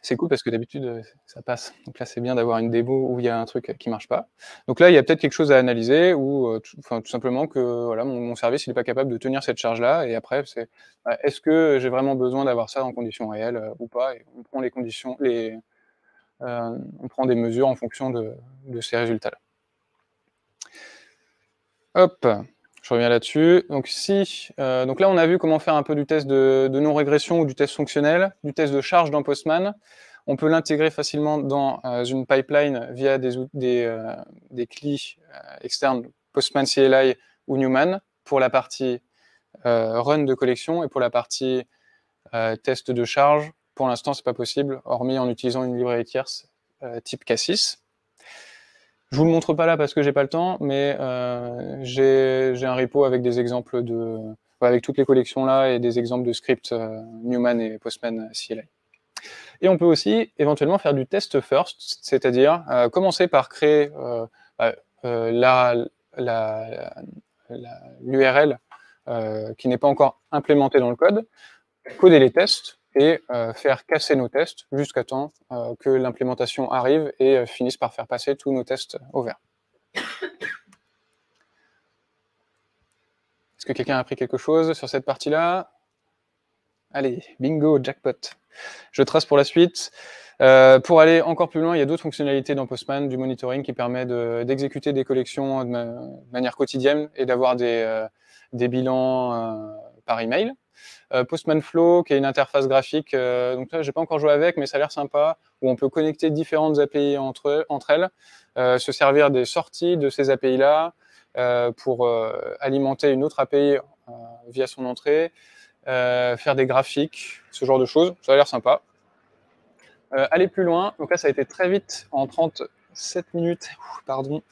C'est cool parce que d'habitude, heu, ça passe. Donc là, c'est bien d'avoir une démo où il y a un truc qui marche pas. Donc là, il y a peut-être quelque chose à analyser ou, heu, tout simplement que, mon service, il est pas capable de tenir cette charge-là et après, c'est, bah, est-ce que j'ai vraiment besoin d'avoir ça en conditions réelles, ou pas? Et on prend les conditions les on prend des mesures en fonction de de ces résultats-là. Hop, je reviens là-dessus. Donc si, heu, donc là, on a vu comment faire un peu du test de non-régression ou du test fonctionnel, du test de charge dans Postman. On peut l'intégrer facilement dans, heu, une pipeline via des des, heu, des heu, externes, Postman CLI ou Newman pour la partie, run de collection et pour la partie, test de charge, pour l'instant, c'est pas possible, hormis en utilisant une librairie tierce, type K6. Je vous le montre pas là parce que j'ai pas le temps, mais heu, j'ai un repo avec des exemples de avec toutes les collections là et des exemples de scripts, heu, Newman et Postman CLI. Et on peut aussi éventuellement faire du test first, c'est-à-dire, heu, commencer par créer, heu, bah, heu, la la l'URL, qui n'est pas encore implémentée dans le code, coder les tests et heu, faire casser nos tests jusqu'à temps, heu, que l'implémentation arrive et heu, finisse par faire passer tous nos tests au vert. Est-ce que quelqu'un a appris quelque chose sur cette partie-là? Allez, bingo, jackpot. Je trace pour la suite. Euh, pour aller encore plus loin, il y a d'autres fonctionnalités dans Postman, du monitoring qui permet d'exécuter des collections de, ma de, manière quotidienne et d'avoir des, euh, des, bilans euh, par email. Euh, Postman Flow, qui est une interface graphique, euh, donc là, j'ai pas encore joué avec, mais ça a l'air sympa, où on peut connecter différentes API entre, elles, euh, se servir des sorties de ces API-là pour alimenter une autre API via son entrée, faire des graphiques, ce genre de choses, ça a l'air sympa. aller plus loin, donc là, ça a été très vite, en 37 minutes, pardon,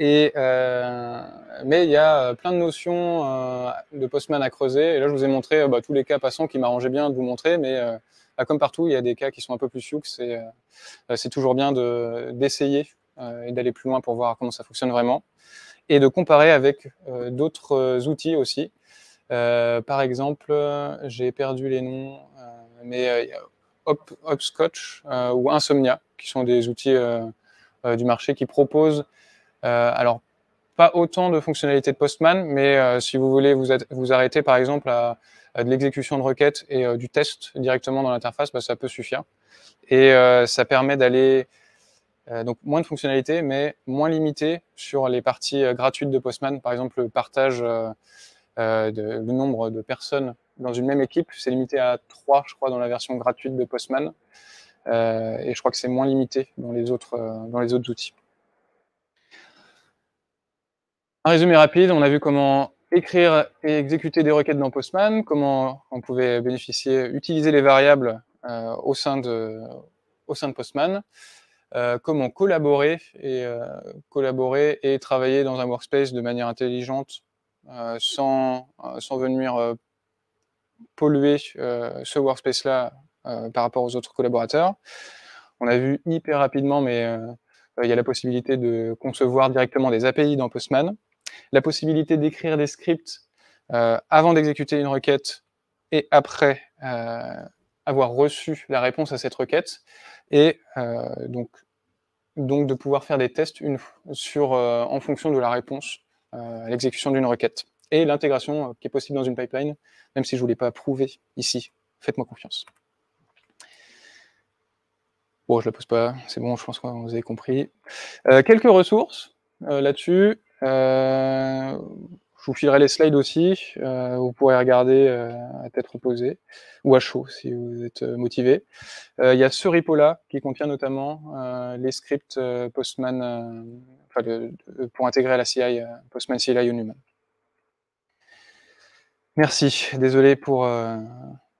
et, euh, mais il y a plein de notions euh, de Postman à creuser. Et là, je vous ai montré euh, bah, tous les cas passants qui m'arrangeaient bien de vous montrer. Mais euh, bah, comme partout, il y a des cas qui sont un peu plus sioux. C'est euh, toujours bien d'essayer et d'aller plus loin pour voir comment ça fonctionne vraiment. Et de comparer avec d'autres outils aussi. par exemple, j'ai perdu les noms, mais Hop, Hopscotch ou Insomnia, qui sont des outils du marché qui proposent euh, alors, pas autant de fonctionnalités de Postman, mais euh, si vous voulez vous, vous arrêter par exemple à, de l'exécution de requêtes et euh, du test directement dans l'interface, bah, ça peut suffire. Et ça permet d'aller donc moins de fonctionnalités, mais moins limité sur les parties gratuites de Postman. Par exemple, le partage, euh, le nombre de personnes dans une même équipe, c'est limité à 3, je crois, dans la version gratuite de Postman. Euh, et je crois que c'est moins limité dans les autres outils. Un résumé rapide, on a vu comment écrire et exécuter des requêtes dans Postman, comment on pouvait bénéficier, utiliser les variables euh, au, sein de, Postman, euh, comment collaborer et, euh, collaborer et travailler dans un workspace de manière intelligente sans, sans venir polluer ce workspace-là par rapport aux autres collaborateurs. On a vu hyper rapidement, mais il y a la possibilité de concevoir directement des API dans Postman la possibilité d'écrire des scripts euh, avant d'exécuter une requête et après euh, avoir reçu la réponse à cette requête, et euh, donc, de pouvoir faire des tests sur, en fonction de la réponse à l'exécution d'une requête. Et l'intégration qui est possible dans une pipeline, même si je ne vous l'ai pas prouvé ici. Faites-moi confiance. Bon, je ne la pose pas, c'est bon, je pense que vous avez compris. Quelques ressources là-dessus. Euh, je vous filerai les slides aussi, euh, vous pourrez regarder euh, à tête reposée, ou à chaud si vous êtes motivé. Il y a ce repo-là qui contient notamment les scripts Postman, enfin de, pour intégrer à la CI, Postman CLI Newman. Merci, désolé pour,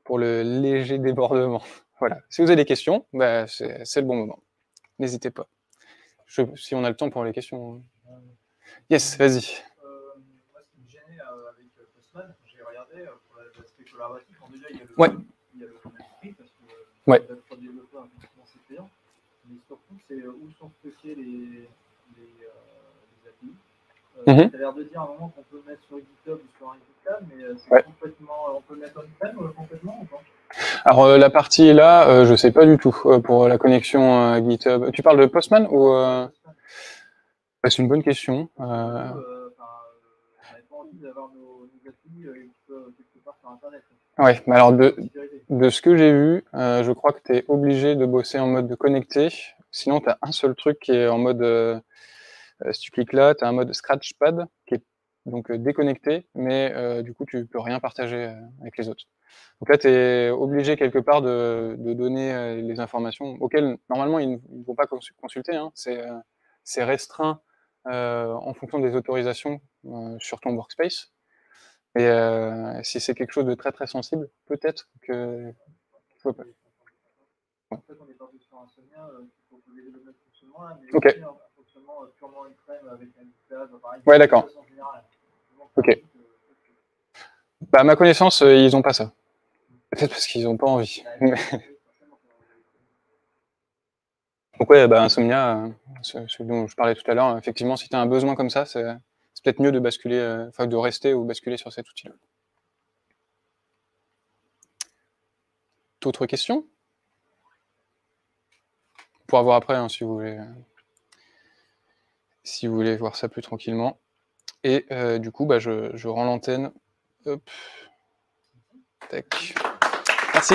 pour le léger débordement. Voilà. Si vous avez des questions, bah, c'est le bon moment. N'hésitez pas. Je, si on a le temps pour les questions. Yes, vas-y. Heu, moi, ce qui me gênait, heu, avec, heu, Postman, j'ai regardé, heu, pour la l'aspect collaboratif, bon déjà il y a le Ouais. il y a le manuscrit parce que, heu, Ouais. il y a 3 développeurs, effectivement, c'est payant. Mais surtout, c'est, heu, où sont stockés les les, heu, les API. Heu, mh. tu as l'air de dire à un moment qu'on peut le mettre sur GitHub ou sur un GitLab, mais, heu, c'est Ouais. complètement on peut le mettre on-prem, heu, complètement ou pas? Alors, heu, la partie là, heu, je sais pas du tout, heu, pour la connexion, GitHub. Tu parles de Postman ou. Bah, c'est une bonne question, quelque part sur internet, quoi. Ouais, mais alors de de ce que j'ai vu, heu, je crois que tu es obligé de bosser en mode connecté, sinon tu as un seul truc qui est en mode, si tu cliques là, tu as un mode scratchpad qui est donc, déconnecté, mais, du coup, tu peux rien partager, avec les autres. Donc là, tu es obligé quelque part de de donner, les informations auxquelles normalement ils ne vont pas consu consulter, hein. C'est, restreint, en fonction des autorisations, heu, sur ton workspace et heu, si c'est quelque chose de très, très sensible, peut-être que ouais. En fait, on est parti sur un Sonia, heu, qui proposait le même fonctionnement mais OK. aussi un fonctionnement, purement on-prem avec un GitLab, enfin Ouais, d'accord. OK. Bah, à ma connaissance, ils ont pas ça. Peut-être parce qu'ils ont pas envie, Bah oui, mais oui, forcément, ça va donc ouais, bah, Insomnia, ce celui dont je parlais tout à l'heure, effectivement, si tu as un besoin comme ça, c'est peut-être mieux de basculer, heu, enfin de rester ou basculer sur cet outil-là. D'autres questions? On pourra voir après, hein, si vous voulez, heu si vous voulez voir ça plus tranquillement et du coup, bah, je rends l'antenne. Tac. Merci.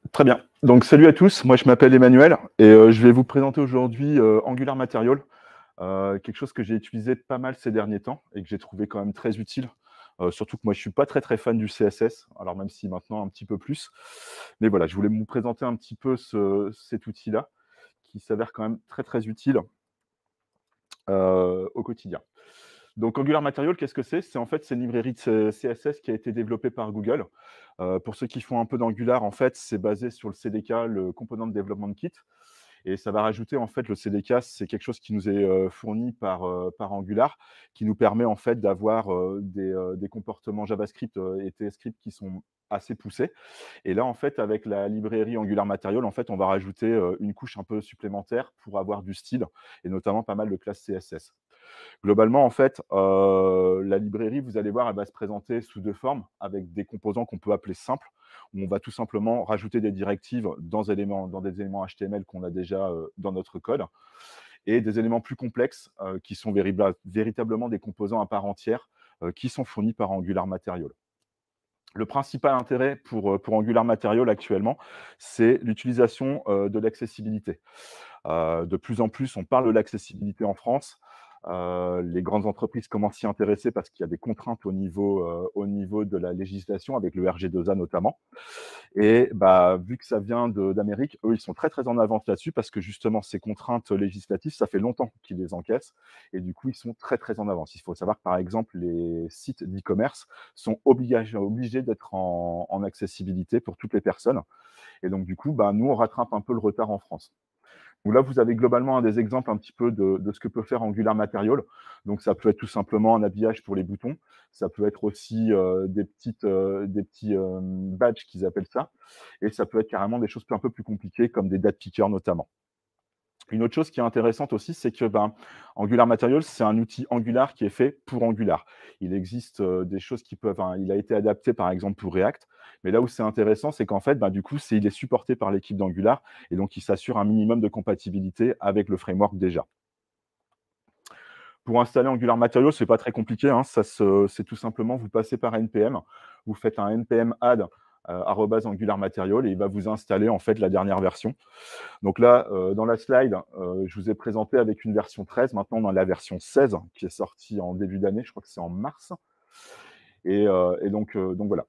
Très bien. Donc, salut à tous. Moi, je m'appelle Emmanuel et euh, je vais vous présenter aujourd'hui euh, Angular Material, euh, quelque chose que j'ai utilisé pas mal ces derniers temps et que j'ai trouvé quand même très utile. surtout que moi, je ne suis pas très très fan du CSS, alors même si maintenant un petit peu plus. Mais voilà, je voulais vous présenter un petit peu cet outil-là qui s'avère quand même très très utile au quotidien. Donc Angular Material, qu'est-ce que c'est? C'est en fait une librairie de CSS qui a été développée par Google. Euh, pour ceux qui font un peu d'Angular, en fait, c'est basé sur le CDK, le Component Development Kit. Et ça va rajouter, en fait, le CDK, c'est quelque chose qui nous est euh, fourni par, euh, par Angular, qui nous permet, en fait, d'avoir des, comportements JavaScript et TScript qui sont assez poussés. Et là, en fait, avec la librairie Angular Material, en fait, on va rajouter une couche un peu supplémentaire pour avoir du style, et notamment pas mal de classes CSS. Globalement, en fait, euh, la librairie, vous allez voir, elle va se présenter sous deux formes, avec des composants qu'on peut appeler simples, où on va tout simplement rajouter des directives dans, des éléments HTML qu'on a déjà euh, dans notre code, et des éléments plus complexes euh, qui sont véritablement des composants à part entière qui sont fournis par Angular Material. Le principal intérêt pour, pour Angular Material actuellement, c'est l'utilisation de l'accessibilité. de plus en plus, on parle de l'accessibilité en France. Euh, les grandes entreprises commencent à s'y intéresser parce qu'il y a des contraintes au niveau, euh, au niveau de la législation, avec le RG2A notamment. Et bah, vu que ça vient d'Amérique, eux, ils sont très très en avance là-dessus parce que justement, ces contraintes législatives, ça fait longtemps qu'ils les encaissent et du coup, ils sont très très en avance. Il faut savoir que par exemple, les sites d'e-commerce sont obligés, obligés d'être en, en, accessibilité pour toutes les personnes. Et donc, du coup, bah, nous, on rattrape un peu le retard en France. Là, vous avez globalement un des exemples un petit peu de, ce que peut faire Angular Material. Donc ça peut être tout simplement un habillage pour les boutons. Ça peut être aussi euh, des, petites, euh, des petits euh, badges qu'ils appellent ça. Et ça peut être carrément des choses un peu plus compliquées comme des date pickers notamment. Une autre chose qui est intéressante aussi, c'est que ben, Angular Materials, c'est un outil Angular qui est fait pour Angular. Il existe des choses qui peuvent. il a été adapté par exemple pour React, mais là où c'est intéressant, c'est qu'en fait, ben, du coup, il est supporté par l'équipe d'Angular et donc il s'assure un minimum de compatibilité avec le framework déjà. Pour installer Angular Materials, ce n'est pas très compliqué. Hein. c'est tout simplement, vous passez par NPM, vous faites un npm add euh, Angular Material et il va vous installer en fait la dernière version. Donc là, euh, dans la slide, euh, je vous ai présenté avec une version 13. Maintenant, on a la version 16 qui est sortie en début d'année. Je crois que c'est en mars. Et, donc, donc voilà.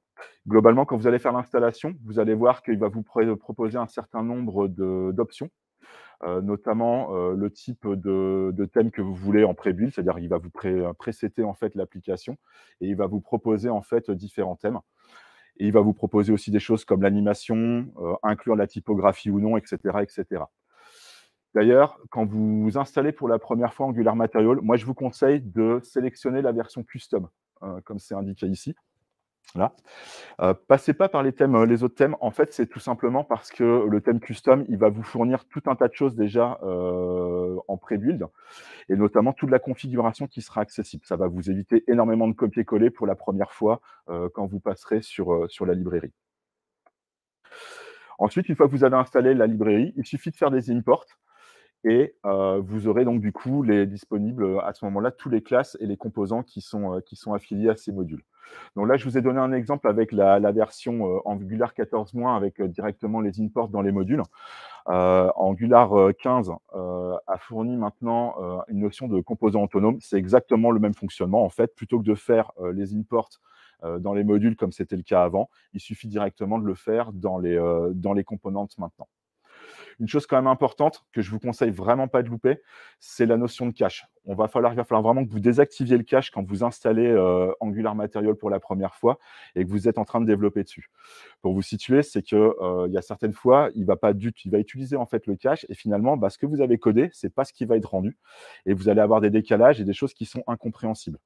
Globalement, quand vous allez faire l'installation, vous allez voir qu'il va vous proposer un certain nombre d'options. notamment le type de, thème que vous voulez en pré-build, c'est-à-dire il va vous pré en fait l'application et il va vous proposer en fait différents thèmes. Il va vous proposer aussi des choses comme l'animation, euh, inclure la typographie ou non, etc. etc. D'ailleurs, quand vous installez pour la première fois Angular Material, moi je vous conseille de sélectionner la version custom, euh, comme c'est indiqué ici. Euh, passez pas par euh, les autres thèmes. En fait, c'est tout simplement parce que le thème custom, il va vous fournir tout un tas de choses déjà euh, en pré-build, et notamment toute la configuration qui sera accessible. Ça va vous éviter énormément de copier-coller pour la première fois quand vous passerez sur, la librairie. Ensuite, une fois que vous avez installé la librairie, il suffit de faire des imports et vous aurez donc du coup les disponibles à ce moment-là tous les classes et les composants qui sont affiliés à ces modules. Donc là, je vous ai donné un exemple avec la, version euh, Angular 14- avec euh, directement les imports dans les modules. Euh, Angular 15 a fourni maintenant une notion de composant autonome. C'est exactement le même fonctionnement. En fait, plutôt que de faire les imports dans les modules comme c'était le cas avant, il suffit directement de le faire dans les, dans les maintenant. Une chose quand même importante que je vous conseille vraiment pas de louper, c'est la notion de cache. On va falloir, il va falloir vraiment que vous désactiviez le cache quand vous installez euh, Angular Material pour la première fois et que vous êtes en train de développer dessus. Pour vous situer, c'est que euh, y a certaines fois, il va pas il va utiliser en fait le cache et finalement, bah, ce que vous avez codé, c'est pas ce qui va être rendu et vous allez avoir des décalages et des choses qui sont incompréhensibles.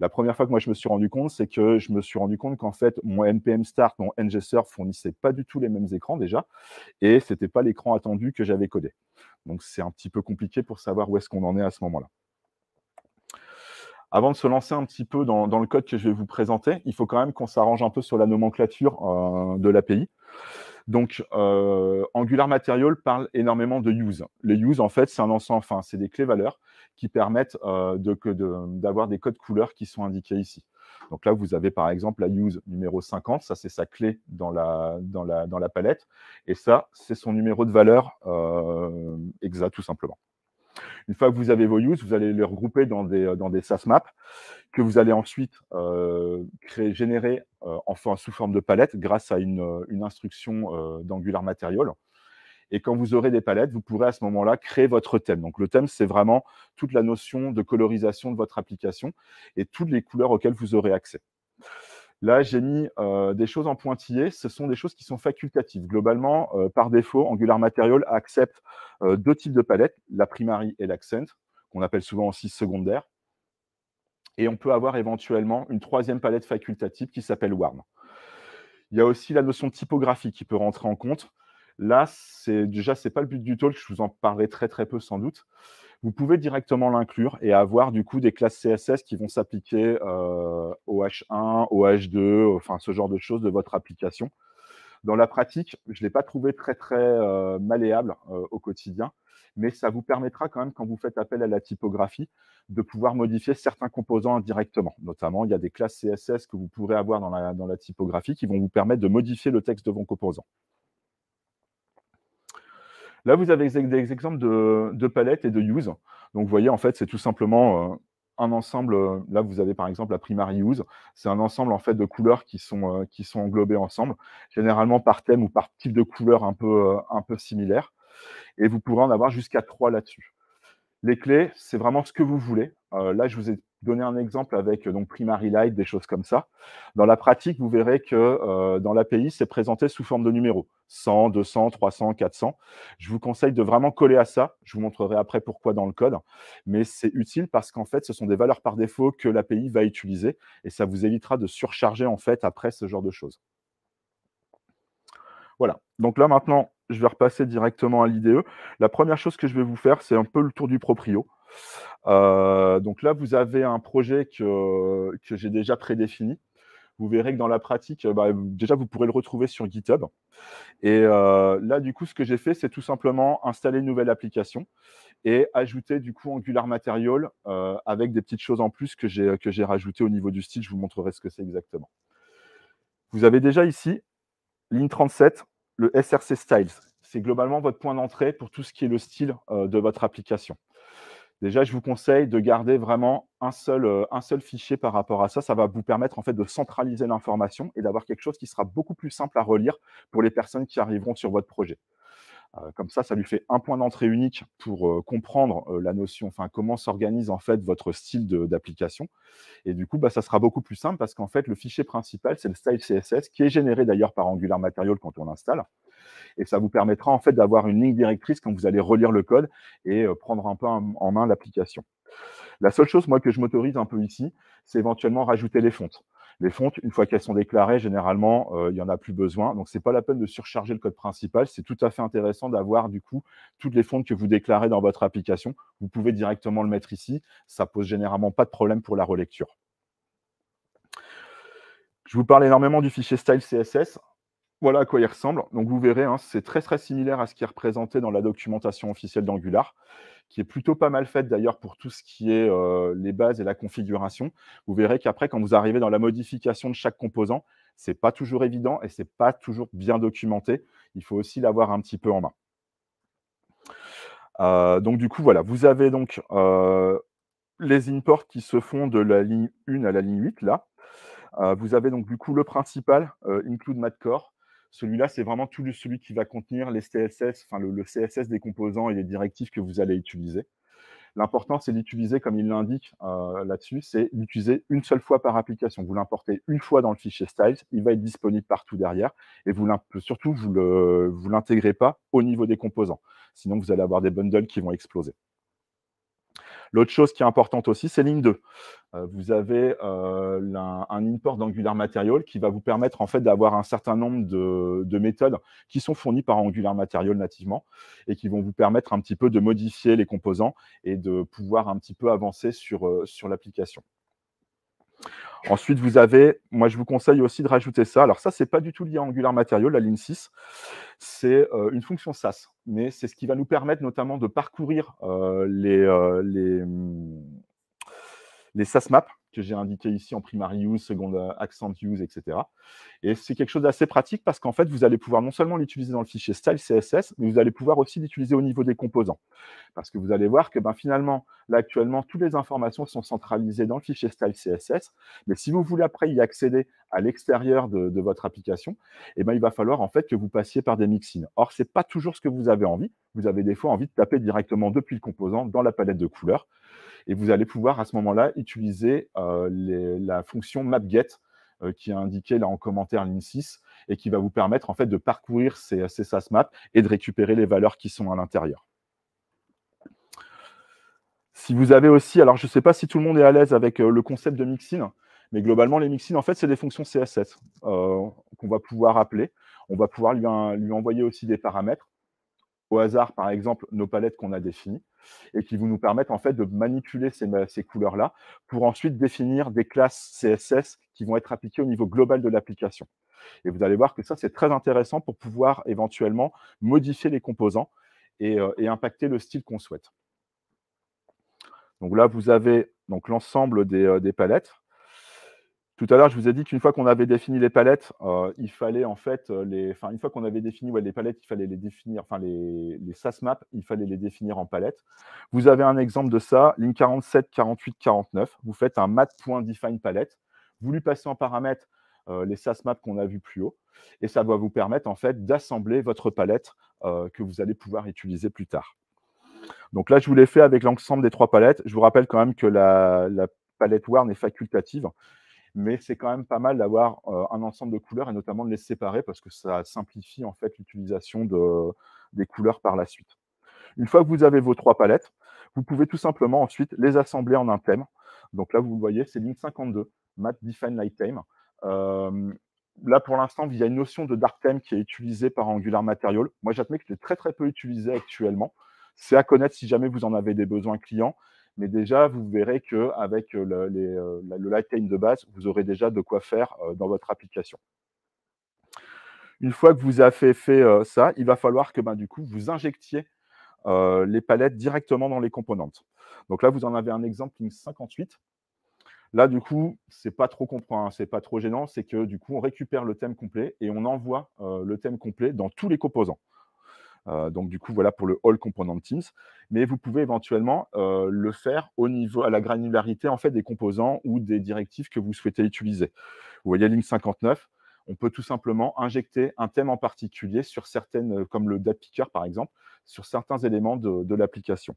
La première fois que moi je me suis rendu compte, c'est que je me suis rendu compte qu'en fait, mon NPM Start, mon ngServe fournissait pas du tout les mêmes écrans déjà, et c'était pas l'écran attendu que j'avais codé. Donc c'est un petit peu compliqué pour savoir où est-ce qu'on en est à ce moment-là. Avant de se lancer un petit peu dans, le code que je vais vous présenter, il faut quand même qu'on s'arrange un peu sur la nomenclature euh, de l'API. Donc, euh, Angular Material parle énormément de use. Les use, en fait, c'est un ensemble, enfin, c'est des clés valeurs qui permettent euh, d'avoir des codes couleurs qui sont indiqués ici. Donc là, vous avez par exemple la use numéro 50, ça c'est sa clé dans la, dans, la, dans la palette, et ça, c'est son numéro de valeur euh, exact tout simplement. Une fois que vous avez vos use, vous allez les regrouper dans des, dans des SAS maps que vous allez ensuite euh, créer, générer euh, enfin, sous forme de palette grâce à une, une instruction d'Angular Material. Et quand vous aurez des palettes, vous pourrez à ce moment-là créer votre thème. Donc le thème, c'est vraiment toute la notion de colorisation de votre application et toutes les couleurs auxquelles vous aurez accès. Là, j'ai mis euh, des choses en pointillé. Ce sont des choses qui sont facultatives. Globalement, euh, par défaut, Angular Material accepte euh, deux types de palettes, la primary et l'accent, qu'on appelle souvent aussi secondaire. Et on peut avoir éventuellement une troisième palette facultative qui s'appelle Warm. Il y a aussi la notion de typographie qui peut rentrer en compte. Là, c'est déjà, ce n'est pas le but du talk, je vous en parlerai très très peu sans doute. Vous pouvez directement l'inclure et avoir du coup des classes CSS qui vont s'appliquer euh, au H1, au H2, enfin ce genre de choses de votre application. Dans la pratique, je ne l'ai pas trouvé très très euh, malléable euh, au quotidien, mais ça vous permettra quand même, quand vous faites appel à la typographie, de pouvoir modifier certains composants indirectement. Notamment, il y a des classes CSS que vous pourrez avoir dans la typographie qui vont vous permettre de modifier le texte de vos composants. Là, vous avez des exemples de, palettes et de use. Donc, vous voyez, en fait, c'est tout simplement euh, un ensemble. Euh, là, vous avez par exemple la primary use. C'est un ensemble en fait de couleurs qui sont, euh, qui sont englobées ensemble, généralement par thème ou par type de couleur un peu, un peu similaire. Et vous pourrez en avoir jusqu'à trois là-dessus. Les clés, c'est vraiment ce que vous voulez. là, je vous ai donner un exemple avec donc Primary Light, des choses comme ça. Dans la pratique, vous verrez que euh, dans l'API, c'est présenté sous forme de numéros 100, 200, 300, 400. Je vous conseille de vraiment coller à ça. Je vous montrerai après pourquoi dans le code. Mais c'est utile parce qu'en fait, ce sont des valeurs par défaut que l'API va utiliser et ça vous évitera de surcharger en fait après ce genre de choses. Voilà. Donc là, maintenant, je vais repasser directement à l'IDE. La première chose que je vais vous faire, c'est un peu le tour du proprio. Euh, donc là, vous avez un projet que, que j'ai déjà prédéfini. Vous verrez que dans la pratique, bah, déjà, vous pourrez le retrouver sur GitHub. Et euh, là, du coup, ce que j'ai fait, c'est tout simplement installer une nouvelle application et ajouter du coup Angular Material euh, avec des petites choses en plus que j'ai, que j'ai rajoutées au niveau du style. Je vous montrerai ce que c'est exactement. Vous avez déjà ici, ligne 37, le SRC Styles. C'est globalement votre point d'entrée pour tout ce qui est le style de votre application. Déjà, je vous conseille de garder vraiment un seul, euh, un seul fichier par rapport à ça. Ça va vous permettre en fait de centraliser l'information et d'avoir quelque chose qui sera beaucoup plus simple à relire pour les personnes qui arriveront sur votre projet. Euh, comme ça, ça lui fait un point d'entrée unique pour euh, comprendre la notion, enfin comment s'organise en fait votre style d'application. Et du coup, bah, ça sera beaucoup plus simple parce qu'en fait, le fichier principal, c'est le style CSS qui est généré d'ailleurs par Angular Material quand on l'installe et ça vous permettra en fait d'avoir une ligne directrice quand vous allez relire le code et euh, prendre un peu en main l'application. La seule chose, moi, que je m'autorise un peu ici, c'est éventuellement rajouter les fontes. Les fontes, une fois qu'elles sont déclarées, généralement, euh, il n'y en a plus besoin. Donc, ce n'est pas la peine de surcharger le code principal. C'est tout à fait intéressant d'avoir, du coup, toutes les fontes que vous déclarez dans votre application. Vous pouvez directement le mettre ici. Ça pose généralement pas de problème pour la relecture. Je vous parle énormément du fichier style CSS. Voilà à quoi il ressemble. Donc vous verrez, hein, c'est très très similaire à ce qui est représenté dans la documentation officielle d'Angular, qui est plutôt pas mal faite d'ailleurs pour tout ce qui est euh, les bases et la configuration. Vous verrez qu'après, quand vous arrivez dans la modification de chaque composant, ce n'est pas toujours évident et ce n'est pas toujours bien documenté. Il faut aussi l'avoir un petit peu en main. Euh, donc du coup, voilà, vous avez donc euh, les imports qui se font de la ligne 1 à la ligne 8, là. vous avez donc du coup le principal, include Madcore, celui-là, c'est vraiment tout celui qui va contenir les CSS, le, CSS des composants et les directives que vous allez utiliser. L'important, c'est d'utiliser, comme il l'indique euh, là-dessus, c'est d'utiliser une seule fois par application. Vous l'importez une fois dans le fichier styles, il va être disponible partout derrière, et surtout, vous ne l'intégrez pas au niveau des composants. Sinon, vous allez avoir des bundles qui vont exploser. L'autre chose qui est importante aussi, c'est ligne 2. Euh, vous avez euh, un, import d'Angular Material qui va vous permettre en fait d'avoir un certain nombre de, méthodes qui sont fournies par Angular Material nativement et qui vont vous permettre un petit peu de modifier les composants et de pouvoir un petit peu avancer sur, euh, sur l'application. Ensuite, vous avez, moi je vous conseille aussi de rajouter ça. Alors ça, ce n'est pas du tout lié à Angular Material, la ligne 6. C'est une fonction SAS, mais c'est ce qui va nous permettre notamment de parcourir les, les, hum, les SAS maps que j'ai indiqué ici en primary use, second accent use, etc. Et c'est quelque chose d'assez pratique parce qu'en fait, vous allez pouvoir non seulement l'utiliser dans le fichier style CSS, mais vous allez pouvoir aussi l'utiliser au niveau des composants. Parce que vous allez voir que ben, finalement, là actuellement, toutes les informations sont centralisées dans le fichier style CSS. Mais si vous voulez après y accéder à l'extérieur de, votre application, eh ben, il va falloir en fait que vous passiez par des mixins. Or, ce n'est pas toujours ce que vous avez envie. Vous avez des fois envie de taper directement depuis le composant dans la palette de couleurs. Et vous allez pouvoir à ce moment-là utiliser euh, la fonction mapget euh, qui est indiquée là en commentaire ligne 6 et qui va vous permettre en fait de parcourir ces, ces SAS maps et de récupérer les valeurs qui sont à l'intérieur. Si vous avez aussi, alors je ne sais pas si tout le monde est à l'aise avec euh, le concept de mixin, mais globalement, les mixins, en fait, c'est des fonctions CSS qu'on va pouvoir appeler. On va pouvoir lui, lui, envoyer aussi des paramètres. Au hasard, par exemple, nos palettes qu'on a définies et qui vont nous permettre en fait de manipuler ces, couleurs-là pour ensuite définir des classes CSS qui vont être appliquées au niveau global de l'application. Et vous allez voir que ça, c'est très intéressant pour pouvoir éventuellement modifier les composants et, euh, impacter le style qu'on souhaite. Donc là, vous avez l'ensemble des, euh, des palettes. Tout à l'heure, je vous ai dit qu'une fois qu'on avait défini les palettes, euh, il fallait en fait euh, les, enfin une fois qu'on avait défini les palettes, il fallait les définir, enfin les, les maps, il fallait les définir en palettes. Vous avez un exemple de ça, ligne 47, 48, 49. Vous faites un mat.define palette. Vous lui passez en paramètre euh, les SAS maps qu'on a vus plus haut, et ça va vous permettre en fait d'assembler votre palette que vous allez pouvoir utiliser plus tard. Donc là, je vous l'ai fait avec l'ensemble des trois palettes. Je vous rappelle quand même que la, la palette Warn est facultative mais c'est quand même pas mal d'avoir euh, un ensemble de couleurs et notamment de les séparer parce que ça simplifie en fait l'utilisation de, des couleurs par la suite. Une fois que vous avez vos trois palettes, vous pouvez tout simplement ensuite les assembler en un thème. Donc là, vous le voyez, c'est ligne 52, Matte Define Light Theme. Euh, là, pour l'instant, il y a une notion de dark theme qui est utilisée par Angular Material. Moi, j'admets que c'est très très peu utilisé actuellement. C'est à connaître si jamais vous en avez des besoins clients. Mais déjà, vous verrez qu'avec euh, le, euh, le de base, vous aurez déjà de quoi faire euh, dans votre application. Une fois que vous avez fait ça, il va falloir que ben, du coup, vous injectiez les palettes directement dans les composantes. Donc là, vous en avez un exemple ligne 58. Là, du coup, c'est pas trop hein, pas trop gênant, c'est que du coup, on récupère le thème complet et on envoie le thème complet dans tous les composants. Euh, donc du coup, voilà pour le All Component Teams. Mais vous pouvez éventuellement euh, le faire au niveau, à la granularité en fait des composants ou des directives que vous souhaitez utiliser. Vous voyez ligne 59, on peut tout simplement injecter un thème en particulier sur certaines, euh, comme le date picker par exemple, sur certains éléments de, l'application.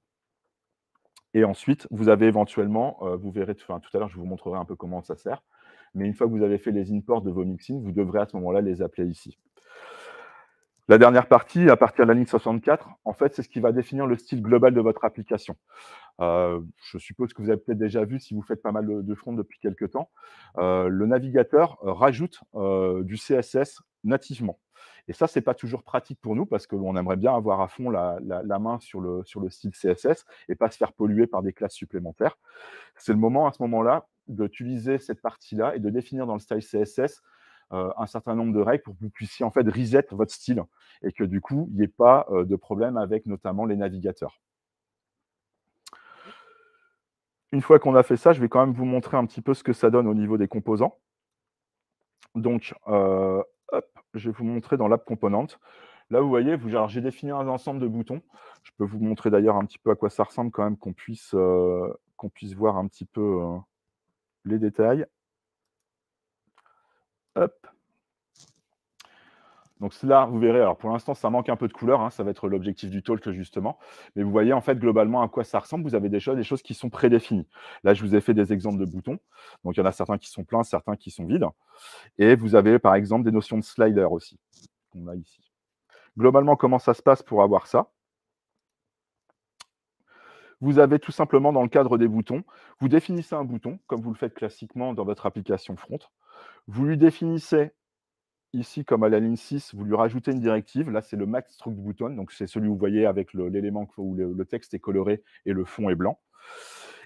Et ensuite, vous avez éventuellement, vous verrez, tout à l'heure, je vous montrerai un peu comment ça sert. Mais une fois que vous avez fait les imports de vos mixins, vous devrez à ce moment-là les appeler ici. La dernière partie, à partir de la ligne 64, en fait, c'est ce qui va définir le style global de votre application. Euh, je suppose que vous avez peut-être déjà vu si vous faites pas mal de, front depuis quelques temps. Euh, le navigateur euh, rajoute du CSS nativement. Et ça, ce n'est pas toujours pratique pour nous parce qu'on aimerait bien avoir à fond la, main sur le, sur le style CSS et pas se faire polluer par des classes supplémentaires. C'est le moment à ce moment-là d'utiliser cette partie-là et de définir dans le style CSS euh, un certain nombre de règles pour que vous puissiez en fait reset votre style et que du coup, il n'y ait pas euh, de problème avec notamment les navigateurs. Une fois qu'on a fait ça, je vais quand même vous montrer un petit peu ce que ça donne au niveau des composants. Donc, euh, je vais vous montrer dans l'app component. Là, vous voyez, j'ai défini un ensemble de boutons. Je peux vous montrer d'ailleurs un petit peu à quoi ça ressemble quand même, qu'on puisse, qu'on puisse voir un petit peu les détails. Donc là, vous verrez, alors pour l'instant, ça manque un peu de couleur, hein, ça va être l'objectif du talk justement. Mais vous voyez en fait globalement à quoi ça ressemble. Vous avez des choses, des choses qui sont prédéfinies. Là, je vous ai fait des exemples de boutons. Donc il y en a certains qui sont pleins, certains qui sont vides. Et vous avez par exemple des notions de slider aussi, qu'on a ici. Globalement, comment ça se passe pour avoir ça? Vous avez tout simplement dans le cadre des boutons, vous définissez un bouton, comme vous le faites classiquement dans votre application front. Vous lui définissez ici, comme à la ligne 6, vous lui rajoutez une directive. Là, c'est le max struct button, donc c'est celui où vous voyez avec l'élément où le, texte est coloré et le fond est blanc.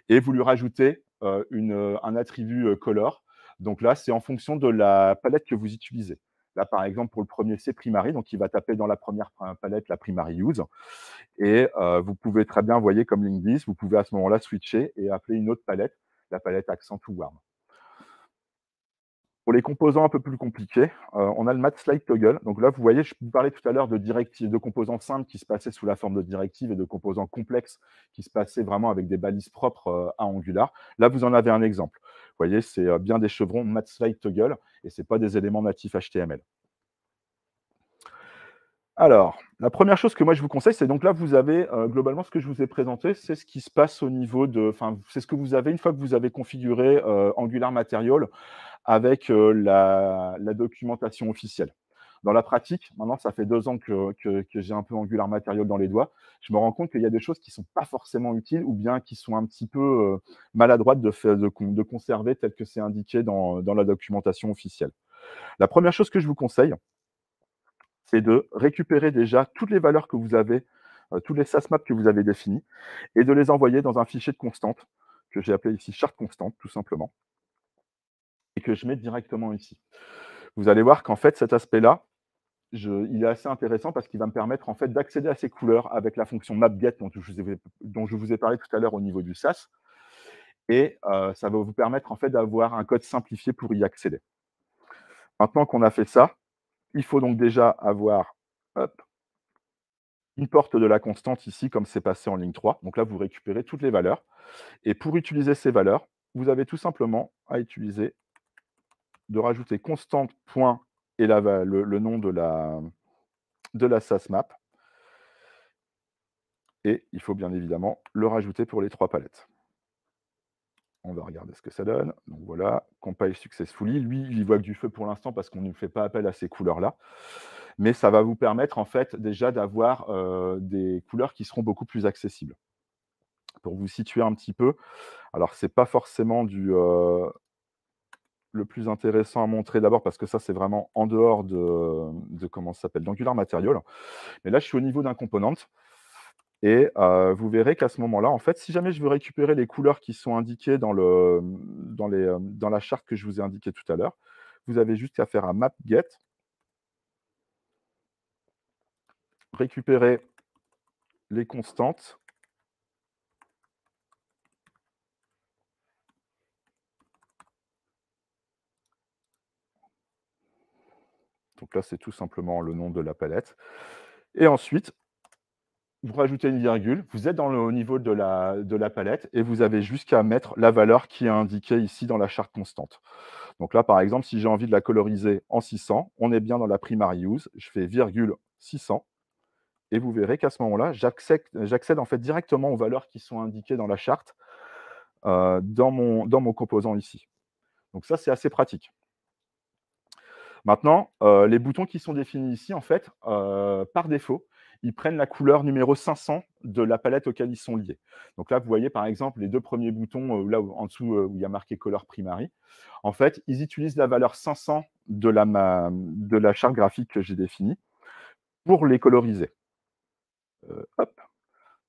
Et vous lui rajoutez euh, une, un attribut euh, color. Donc là, c'est en fonction de la palette que vous utilisez. Là, par exemple, pour le premier, c'est primary, donc il va taper dans la première palette la primary use. Et euh, vous pouvez très bien, vous voyez, comme ligne 10, vous pouvez à ce moment-là switcher et appeler une autre palette, la palette accent ou warm. Pour les composants un peu plus compliqués, euh, on a le mat slide toggle. Donc là, vous voyez, je vous parlais tout à l'heure de directives, de composants simples qui se passaient sous la forme de directives et de composants complexes qui se passaient vraiment avec des balises propres euh, à Angular. Là, vous en avez un exemple. Vous voyez, c'est euh, bien des chevrons mat slide toggle et ce n'est pas des éléments natifs HTML. Alors, la première chose que moi je vous conseille, c'est donc là, vous avez globalement ce que je vous ai présenté, c'est ce qui se passe au niveau de. C'est ce que vous avez une fois que vous avez configuré Angular Material avec la, documentation officielle. Dans la pratique, maintenant, ça fait deux ans que, j'ai un peu Angular Material dans les doigts, je me rends compte qu'il y a des choses qui ne sont pas forcément utiles ou bien qui sont un petit peu maladroites de, de, conserver tel que c'est indiqué dans la documentation officielle. La première chose que je vous conseille, c'est de récupérer déjà toutes les valeurs que vous avez, tous les SAS maps que vous avez définis, et de les envoyer dans un fichier de constante, que j'ai appelé ici charte constante, tout simplement et que je mets directement ici. Vous allez voir qu'en fait, cet aspect-là, il est assez intéressant parce qu'il va me permettre en fait d'accéder à ces couleurs avec la fonction mapget dont je vous ai, parlé tout à l'heure au niveau du SAS. Et euh, ça va vous permettre en fait d'avoir un code simplifié pour y accéder. Maintenant qu'on a fait ça, il faut donc déjà avoir une porte de la constante ici, comme c'est passé en ligne 3. Donc là, vous récupérez toutes les valeurs. Et pour utiliser ces valeurs, vous avez tout simplement à utiliser de rajouter constante point et le, nom de la, de la SAS map. Et il faut bien évidemment le rajouter pour les trois palettes. On va regarder ce que ça donne. Donc voilà, compile successfully. Lui, il voit que du feu pour l'instant parce qu'on ne fait pas appel à ces couleurs-là. Mais ça va vous permettre en fait déjà d'avoir euh, des couleurs qui seront beaucoup plus accessibles. Pour vous situer un petit peu, alors c'est pas forcément du, euh, le plus intéressant à montrer d'abord parce que ça, c'est vraiment en dehors de, comment ça s'appelle, d'Angular Material. Mais là, je suis au niveau d'un component. Et vous verrez qu'à ce moment-là, en fait, si jamais je veux récupérer les couleurs qui sont indiquées dans, le, dans, les, dans la charte que je vous ai indiquée tout à l'heure, vous avez juste à faire un map get, récupérer les constantes Donc là, c'est tout simplement le nom de la palette. Et ensuite, vous rajoutez une virgule, vous êtes dans le, au niveau de la, de la palette et vous avez jusqu'à mettre la valeur qui est indiquée ici dans la charte constante. Donc là, par exemple, si j'ai envie de la coloriser en 600, on est bien dans la primary use, je fais virgule 600 et vous verrez qu'à ce moment-là, j'accède en fait directement aux valeurs qui sont indiquées dans la charte euh, dans, mon, dans mon composant ici. Donc ça, c'est assez pratique. Maintenant, euh, les boutons qui sont définis ici, en fait, euh, par défaut, ils prennent la couleur numéro 500 de la palette auquel ils sont liés. Donc là, vous voyez par exemple les deux premiers boutons, euh, là en dessous où il y a marqué Color Primary. En fait, ils utilisent la valeur 500 de la, de la charte graphique que j'ai définie pour les coloriser. hop.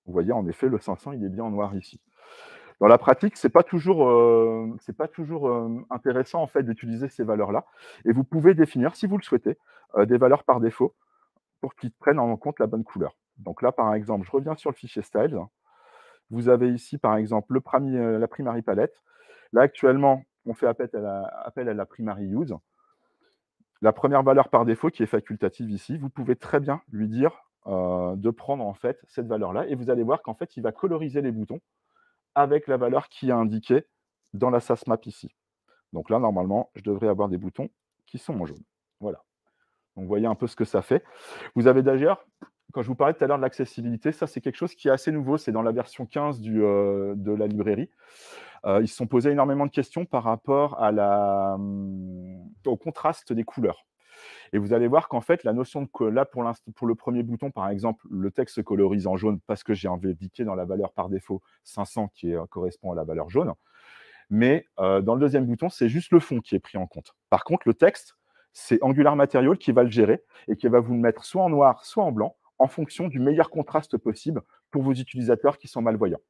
Vous voyez, en effet, le 500, il est bien en noir ici. Dans la pratique, ce n'est pas toujours, euh, pas toujours euh, intéressant en fait, d'utiliser ces valeurs-là. Et vous pouvez définir, si vous le souhaitez, euh, des valeurs par défaut pour qu'ils prennent en compte la bonne couleur. Donc là, par exemple, je reviens sur le fichier styles. Vous avez ici, par exemple, le la primary palette. Là, actuellement, on fait appel à, la, appel à la primary use. La première valeur par défaut, qui est facultative ici, vous pouvez très bien lui dire de prendre en fait cette valeur-là. Et vous allez voir qu'en fait, il va coloriser les boutons avec la valeur qui est indiquée dans la SAS map ici. Donc là, normalement, je devrais avoir des boutons qui sont en jaune. Voilà. Donc, vous voyez un peu ce que ça fait. Vous avez d'ailleurs, quand je vous parlais tout à l'heure de l'accessibilité, ça, c'est quelque chose qui est assez nouveau. C'est dans la version 15 du, euh, de la librairie. Euh, ils se sont posés énormément de questions par rapport hum, au contraste des couleurs. Et vous allez voir qu'en fait, la notion de là, pour, le premier bouton, par exemple, le texte se colorise en jaune parce que j'ai indiqué dans la valeur par défaut 500 qui correspond à la valeur jaune. Mais dans le deuxième bouton, c'est juste le fond qui est pris en compte. Par contre, le texte, c'est Angular Material qui va le gérer et qui va vous le mettre soit en noir, soit en blanc, en fonction du meilleur contraste possible pour vos utilisateurs qui sont malvoyants.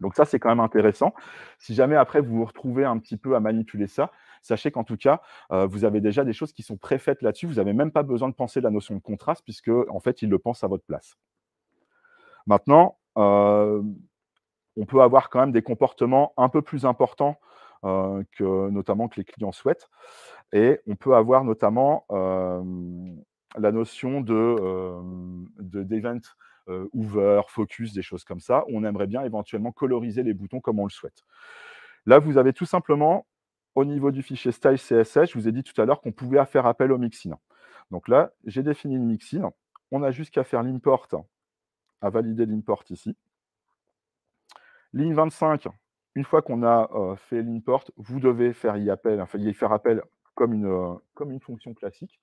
Donc ça, c'est quand même intéressant. Si jamais après vous vous retrouvez un petit peu à manipuler ça, sachez qu'en tout cas, euh, vous avez déjà des choses qui sont préfaites là-dessus. Vous n'avez même pas besoin de penser la notion de contraste puisque en fait, il le pense à votre place. Maintenant, euh, on peut avoir quand même des comportements un peu plus importants euh, que notamment que les clients souhaitent. Et on peut avoir notamment la notion de d'event over, focus, des choses comme ça, on aimerait bien éventuellement coloriser les boutons comme on le souhaite. Là, vous avez tout simplement, au niveau du fichier style CSS, je vous ai dit tout à l'heure qu'on pouvait faire appel au mixin. Donc là, j'ai défini le mixin. On a juste qu'à faire l'import, à valider l'import ici. Ligne 25, une fois qu'on a euh, fait l'import, vous devez faire y, appel, enfin, y faire appel comme une, euh, comme une fonction classique.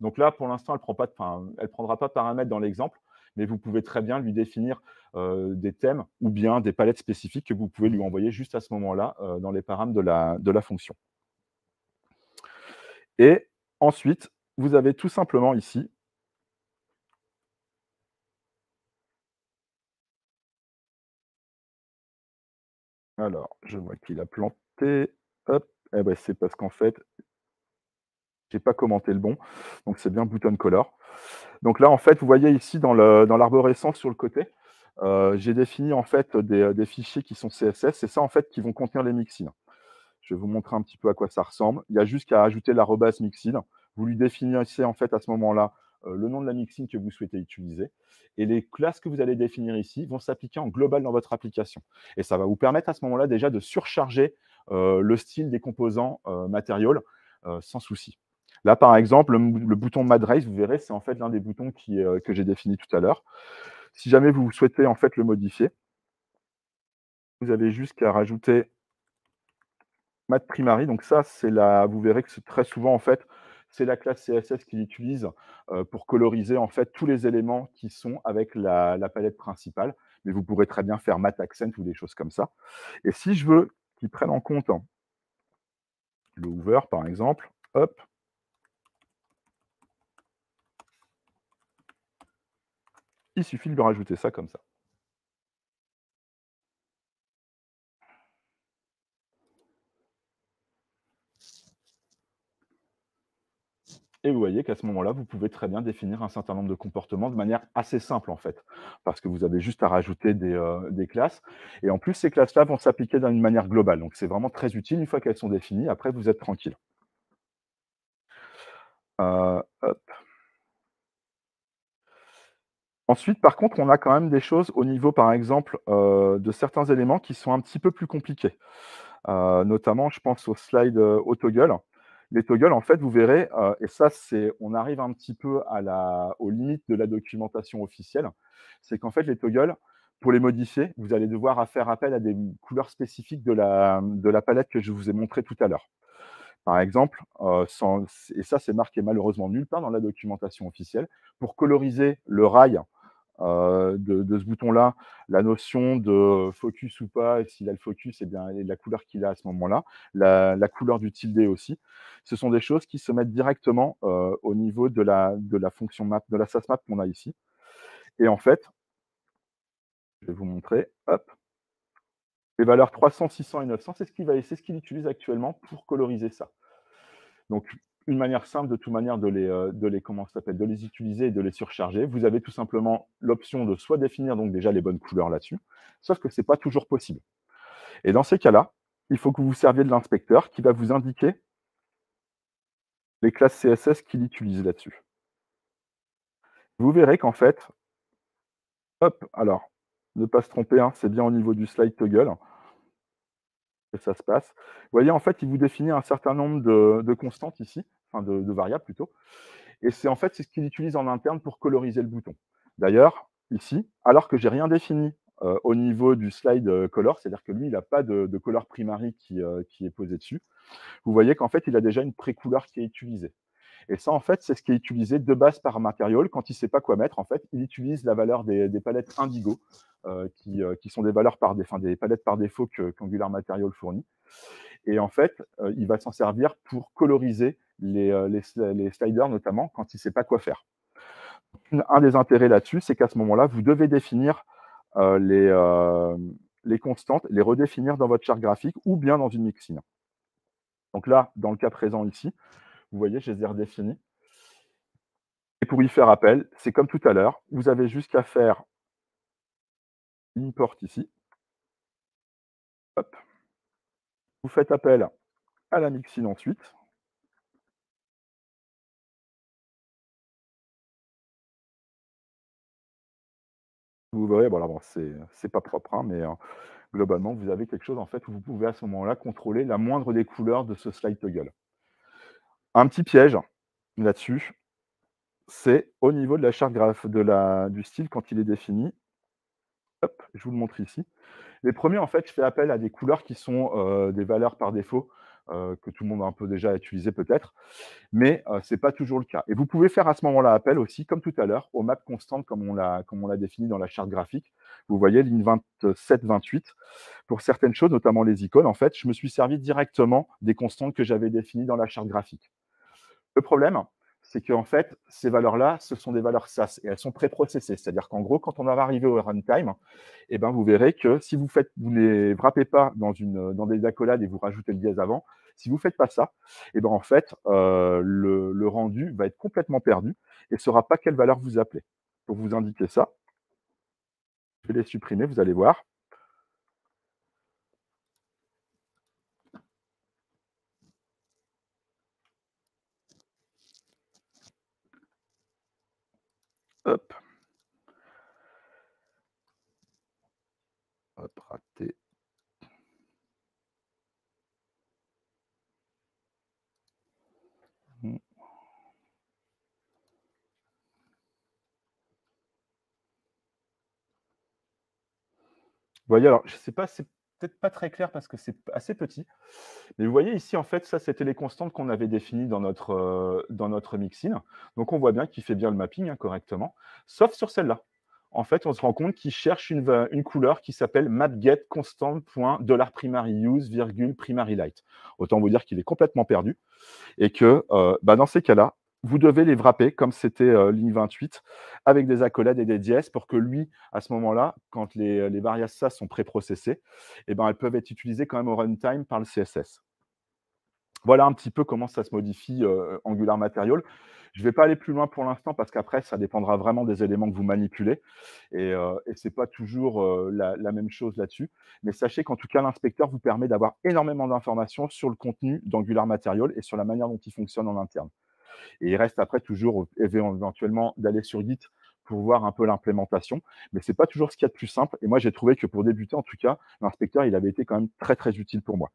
Donc là, pour l'instant, elle ne prendra pas de paramètres dans l'exemple, mais vous pouvez très bien lui définir euh, des thèmes ou bien des palettes spécifiques que vous pouvez lui envoyer juste à ce moment-là dans les paramètres de la, fonction. Et ensuite, vous avez tout simplement ici Alors, je vois qu'il a planté. Hop. Eh c'est parce qu'en fait, pas commenté le bon. Donc, c'est bien button color. Donc là, en fait, vous voyez ici dans l'arborescence sur le côté, euh, j'ai défini en fait des, fichiers qui sont CSS. C'est ça en fait qui vont contenir les mixins. Je vais vous montrer un petit peu à quoi ça ressemble. Il y a juste qu'à ajouter l'arrobas mixin. Vous lui définissez en fait à ce moment-là euh, le nom de la mixin que vous souhaitez utiliser. Et les classes que vous allez définir ici vont s'appliquer en global dans votre application. Et ça va vous permettre à ce moment-là déjà de surcharger euh, le style des composants matériels sans souci. Là, par exemple, le, bouton Madrace, vous verrez, c'est en fait l'un des boutons que j'ai défini tout à l'heure. Si jamais vous souhaitez en fait le modifier, vous avez juste qu'à rajouter Mat Primary. Donc ça, c'est la, vous verrez que très souvent en fait c'est la classe CSS qu'il utilise euh, pour coloriser en fait tous les éléments qui sont avec la, palette principale. Mais vous pourrez très bien faire mat accent ou des choses comme ça. Et si je veux qu'il prenne en compte le hover, par exemple, hop, il suffit de lui rajouter ça comme ça. Et vous voyez qu'à ce moment-là, vous pouvez très bien définir un certain nombre de comportements de manière assez simple, en fait, parce que vous avez juste à rajouter des, euh, classes. Et en plus, ces classes-là vont s'appliquer d'une manière globale. Donc, c'est vraiment très utile. Une fois qu'elles sont définies, après, vous êtes tranquille. Euh, Ensuite, par contre, on a quand même des choses au niveau, par exemple, euh, de certains éléments qui sont un petit peu plus compliqués. notamment, je pense au slide au toggle les toggles, en fait, vous verrez, euh, et ça, c'est, on arrive un petit peu aux limites de la documentation officielle, c'est qu'en fait, les toggles, pour les modifier, vous allez devoir faire appel à des couleurs spécifiques de la, de la palette que je vous ai montré tout à l'heure. Par exemple, euh, et ça, c'est marqué malheureusement nulle part dans la documentation officielle, pour coloriser le rail euh, de, ce bouton-là, la notion de focus ou pas, et s'il a le focus, et eh bien, la couleur qu'il a à ce moment-là, la, couleur du tilde aussi. Ce sont des choses qui se mettent directement euh, au niveau de la, fonction map, de la SAS map qu'on a ici. Et en fait, je vais vous montrer, hop, les valeurs 300, 600 et 900, c'est ce qu'il ce qu'il utilise actuellement pour coloriser ça. Donc, une manière simple de toute manière de les, euh, de les, comment de les utiliser et de les surcharger. Vous avez tout simplement l'option de soit définir donc déjà les bonnes couleurs là-dessus, sauf que ce n'est pas toujours possible. Et dans ces cas-là, il faut que vous vous serviez de l'inspecteur qui va vous indiquer les classes CSS qu'il utilise là-dessus. Vous verrez qu'en fait, hop, alors, ne pas se tromper, hein, c'est bien au niveau du slide toggle ça se passe. Vous voyez, en fait, il vous définit un certain nombre de, constantes ici, enfin de, variables plutôt. Et c'est en fait ce qu'il utilise en interne pour coloriser le bouton. D'ailleurs, ici, alors que j'ai rien défini euh, au niveau du slide euh, color, c'est-à-dire que lui, il n'a pas de, color primary qui, euh, qui, est posé dessus, vous voyez qu'en fait, il a déjà une pré-couleur qui est utilisée. Et ça, en fait, c'est ce qui est utilisé de base par Material. Quand il ne sait pas quoi mettre, en fait, il utilise la valeur des, palettes Indigo, euh, euh, qui, sont des valeurs par palettes par défaut qu'Angular Material fournit. Et en fait, euh, il va s'en servir pour coloriser les, les, sliders, notamment quand il ne sait pas quoi faire. Un des intérêts là-dessus, c'est qu'à ce moment-là, vous devez définir les, les constantes, les redéfinir dans votre charte graphique ou bien dans une mixine. Donc là, dans le cas présent ici, vous voyez, je les ai redéfinis. Et pour y faire appel, c'est comme tout à l'heure, vous avez juste qu'à faire import ici. Vous faites appel à la mixine ensuite. Vous verrez, bon, bon c'est pas propre, hein, mais euh, globalement, vous avez quelque chose en fait où vous pouvez à ce moment-là contrôler la moindre des couleurs de ce slide toggle. Un petit piège là-dessus, c'est au niveau de la charte du style quand il est défini. Hop, je vous le montre ici. Les premiers, en fait, je fais appel à des couleurs qui sont euh, des valeurs par défaut euh, que tout le monde a un peu déjà utilisé peut-être, mais euh, ce n'est pas toujours le cas. Et vous pouvez faire à ce moment-là appel aussi, comme tout à l'heure, aux maps constantes comme on l'a défini dans la charte graphique. Vous voyez, ligne 27-28. Pour certaines choses, notamment les icônes, en fait, je me suis servi directement des constantes que j'avais définies dans la charte graphique. Le problème, c'est qu'en fait, ces valeurs-là, ce sont des valeurs SAS et elles sont préprocessées. C'est-à-dire qu'en gros, quand on va arriver au runtime, eh ben, vous verrez que si vous ne les frappez pas dans des accolades et vous rajoutez le dièse avant, si vous ne faites pas ça, eh ben, en fait, euh, le, le, rendu va être complètement perdu et ne saura pas quelle valeur vous appelez. Pour vous indiquer ça, je vais les supprimer, vous allez voir. Hop. Hop, raté. Vous voyez, alors je ne sais pas, c'est pas très clair parce que c'est assez petit. Mais vous voyez ici, en fait, ça, c'était les constantes qu'on avait définies dans notre, euh, dans notre mixin. Donc, on voit bien qu'il fait bien le mapping hein, correctement, sauf sur celle-là. En fait, on se rend compte qu'il cherche une, couleur qui s'appelle mapget_constant.$primary_use, primary light. Autant vous dire qu'il est complètement perdu et que euh, bah, dans ces cas-là, vous devez les wrapper comme c'était euh, ligne 28 avec des accolades et des dièses pour que lui, à ce moment-là, quand les, les variables SAS sont préprocessées, eh ben, elles peuvent être utilisées quand même au runtime par le CSS. Voilà un petit peu comment ça se modifie euh, Angular Material. Je ne vais pas aller plus loin pour l'instant parce qu'après, ça dépendra vraiment des éléments que vous manipulez. Et, euh, ce n'est pas toujours la, même chose là-dessus. Mais sachez qu'en tout cas, l'inspecteur vous permet d'avoir énormément d'informations sur le contenu d'Angular Material et sur la manière dont il fonctionne en interne. Et il reste après toujours éventuellement d'aller sur Git pour voir un peu l'implémentation. Mais ce n'est pas toujours ce qu'il y a de plus simple. Et moi, j'ai trouvé que pour débuter, en tout cas, l'inspecteur, il avait été quand même très, très utile pour moi.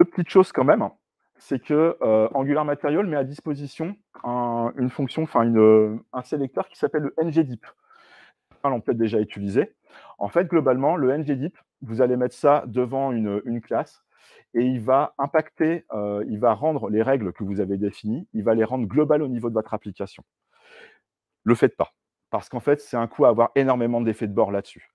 Deux petites choses quand même, c'est que euh, Angular Material met à disposition une fonction, enfin un sélecteur qui s'appelle le ngDeep. l'ont peut-être déjà utilisé. En fait, globalement, le ngDeep, vous allez mettre ça devant une classe et il va impacter, euh, il va rendre les règles que vous avez définies, il va les rendre globales au niveau de votre application. Le faites pas, parce qu'en fait, c'est un coup à avoir énormément d'effets de bord là-dessus.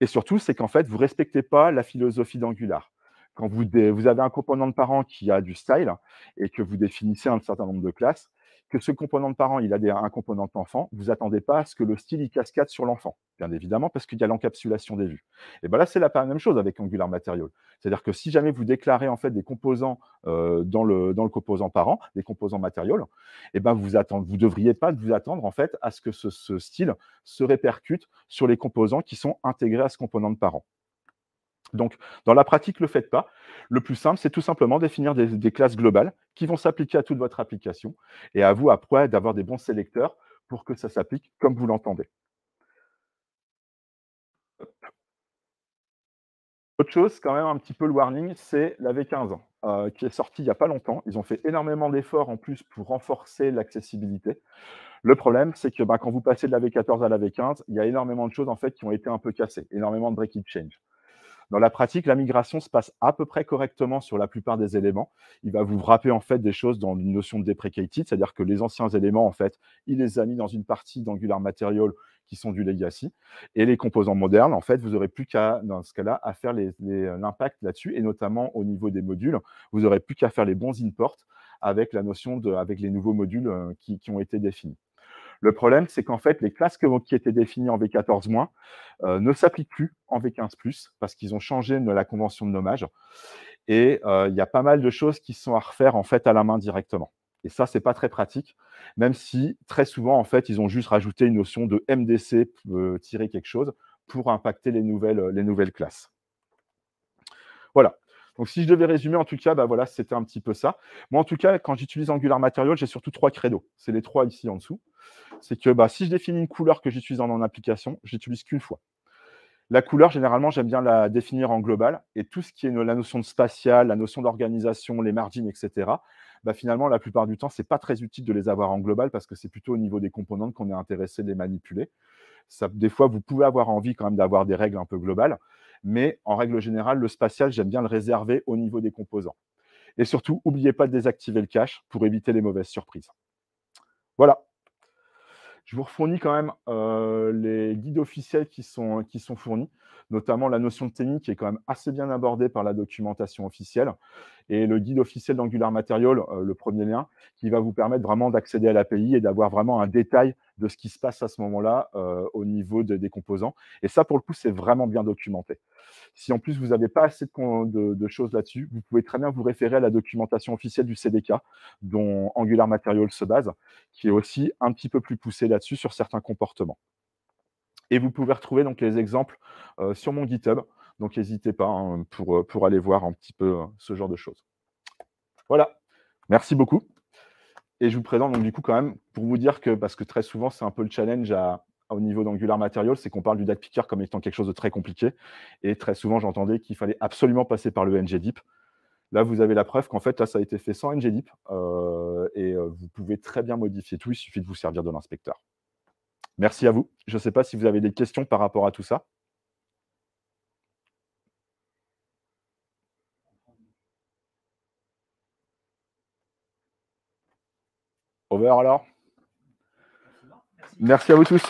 Et surtout, c'est qu'en fait, vous ne respectez pas la philosophie d'Angular. Quand vous, avez un component de parent qui a du style et que vous définissez un certain nombre de classes, que ce component de parent, a des, un component d'enfant, vous attendez pas à ce que le style il cascade sur l'enfant, bien évidemment, parce qu'il y a l'encapsulation des vues. Et bien là, c'est la même chose avec Angular Material. C'est-à-dire que si jamais vous déclarez en fait des composants euh, dans, le, dans le composant parent, des composants matériels, et ben vous attendez, vous devriez pas vous attendre en fait à ce que ce, style se répercute sur les composants qui sont intégrés à ce component de parent. Donc, dans la pratique, ne le faites pas. Le plus simple, c'est tout simplement définir des, classes globales qui vont s'appliquer à toute votre application et à vous après d'avoir des bons sélecteurs pour que ça s'applique comme vous l'entendez. Autre chose, quand même un petit peu le warning, c'est la V15 euh, qui est sortie il n'y a pas longtemps. Ils ont fait énormément d'efforts en plus pour renforcer l'accessibilité. Le problème, c'est que bah, quand vous passez de la V14 à la V15, il y a énormément de choses en fait qui ont été un peu cassées, énormément de breaking change. Dans la pratique, la migration se passe à peu près correctement sur la plupart des éléments. Il va vous rappeler en fait des choses dans une notion de deprecated, c'est-à-dire que les anciens éléments, en fait, il les a mis dans une partie d'Angular Material qui sont du legacy. Et les composants modernes, en fait, vous n'aurez plus qu'à, dans ce cas-là, à faire l'impact là-dessus, et notamment au niveau des modules, vous n'aurez plus qu'à faire les bons imports avec la notion de, avec les nouveaux modules euh, qui, qui ont été définis. Le problème, c'est qu'en fait, les classes qui étaient définies en V14- euh, ne s'appliquent plus en V15+, parce qu'ils ont changé la convention de nommage. Et euh, il y a pas mal de choses qui sont à refaire en fait à la main directement. Et ça, c'est pas très pratique, même si très souvent, en fait, ils ont juste rajouté une notion de MDC euh, tirer quelque chose pour impacter les nouvelles, les nouvelles classes. Voilà. Donc, si je devais résumer, en tout cas, bah voilà, c'était un petit peu ça. Moi, en tout cas, quand j'utilise Angular Material, j'ai surtout trois credos. C'est les trois ici en dessous. C'est que bah, si je définis une couleur que j'utilise dans mon application, je l'utilise qu'une fois. La couleur, généralement, j'aime bien la définir en global. Et tout ce qui est la notion de spatial, la notion d'organisation, les margins, etc., bah, finalement, la plupart du temps, ce n'est pas très utile de les avoir en global parce que c'est plutôt au niveau des composantes qu'on est intéressé de les manipuler. Ça, des fois, vous pouvez avoir envie quand même d'avoir des règles un peu globales. Mais en règle générale, le spatial, j'aime bien le réserver au niveau des composants. Et surtout, n'oubliez pas de désactiver le cache pour éviter les mauvaises surprises. Voilà. Je vous refournis quand même euh, les guides officiels qui sont, fournis, notamment la notion de TMI qui est quand même assez bien abordée par la documentation officielle, et le guide officiel d'Angular Material, euh, le premier lien, qui va vous permettre vraiment d'accéder à l'API et d'avoir vraiment un détail de ce qui se passe à ce moment-là euh, au niveau des composants. Et ça, pour le coup, c'est vraiment bien documenté. Si en plus vous n'avez pas assez de, choses là-dessus, vous pouvez très bien vous référer à la documentation officielle du CDK, dont Angular Material se base, qui est aussi un petit peu plus poussé là-dessus sur certains comportements. Et vous pouvez retrouver donc les exemples euh, sur mon GitHub. Donc n'hésitez pas hein, pour, euh, pour aller voir un petit peu ce genre de choses. Voilà. Merci beaucoup. Et je vous présente donc du coup quand même pour vous dire que, parce que très souvent c'est un peu le challenge au niveau d'Angular Material, c'est qu'on parle du picker comme étant quelque chose de très compliqué. Et très souvent j'entendais qu'il fallait absolument passer par le NGDeep. Là, vous avez la preuve qu'en fait, là, ça a été fait sans NGDeep. Euh, et euh, vous pouvez très bien modifier tout. Il suffit de vous servir de l'inspecteur. Merci à vous. Je ne sais pas si vous avez des questions par rapport à tout ça. Alors Merci à vous tous.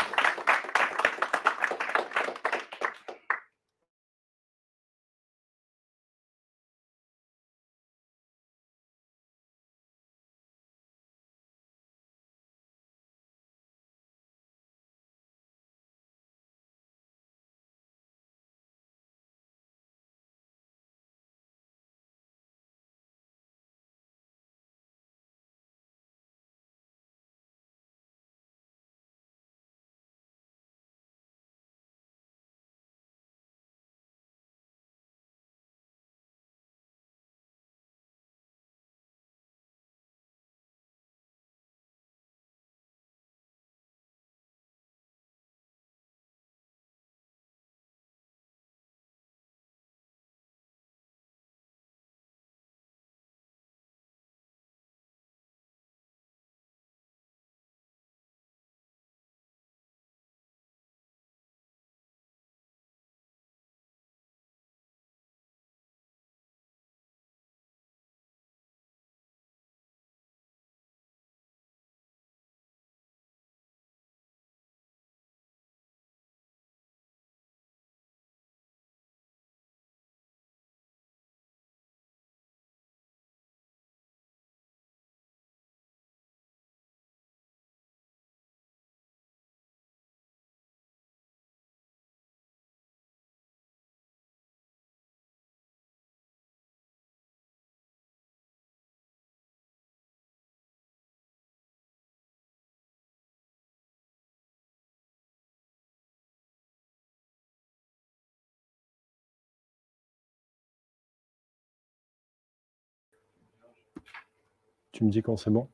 Tu me dis quand c'est bon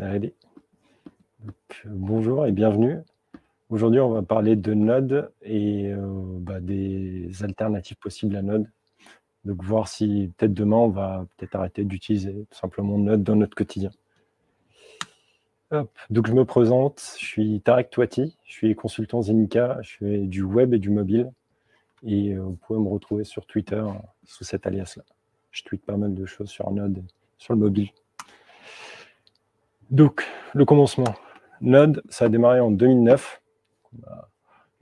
Allez. bonjour et bienvenue. Aujourd'hui, on va parler de Node et euh, bah, des alternatives possibles à Node. Donc, voir si peut-être demain, on va peut-être arrêter d'utiliser simplement Node dans notre quotidien. Donc je me présente, je suis Tarek Touati, je suis consultant Zenica, je fais du web et du mobile. Et euh, vous pouvez me retrouver sur Twitter euh, sous cet alias-là. Je tweete pas mal de choses sur Node, sur le mobile. Donc, le commencement. Node, ça a démarré en 2009.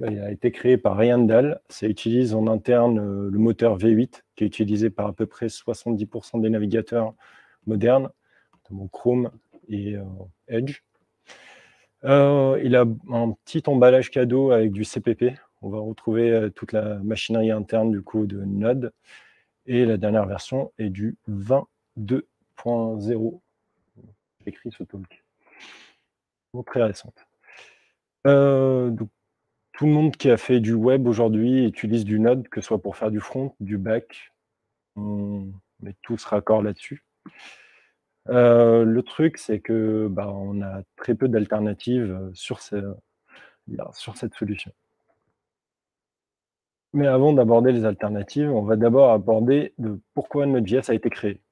Il a été créé par Ryan Dahl. Ça utilise en interne euh, le moteur V8, qui est utilisé par à peu près 70% des navigateurs modernes, notamment Chrome et Edge. il a un petit emballage cadeau avec du CPP, on va retrouver euh, toute la machinerie interne du coup de Node. Et la dernière version est du 22.0. J'écris ce talk. très récente. Euh, tout le monde qui a fait du web aujourd'hui utilise du Node, que ce soit pour faire du front, du back. On met tous raccord là-dessus. Euh, le truc, c'est que bah, on a très peu d'alternatives sur cette solution. Mais avant d'aborder les alternatives, on va d'abord aborder de pourquoi Node.js a été créé.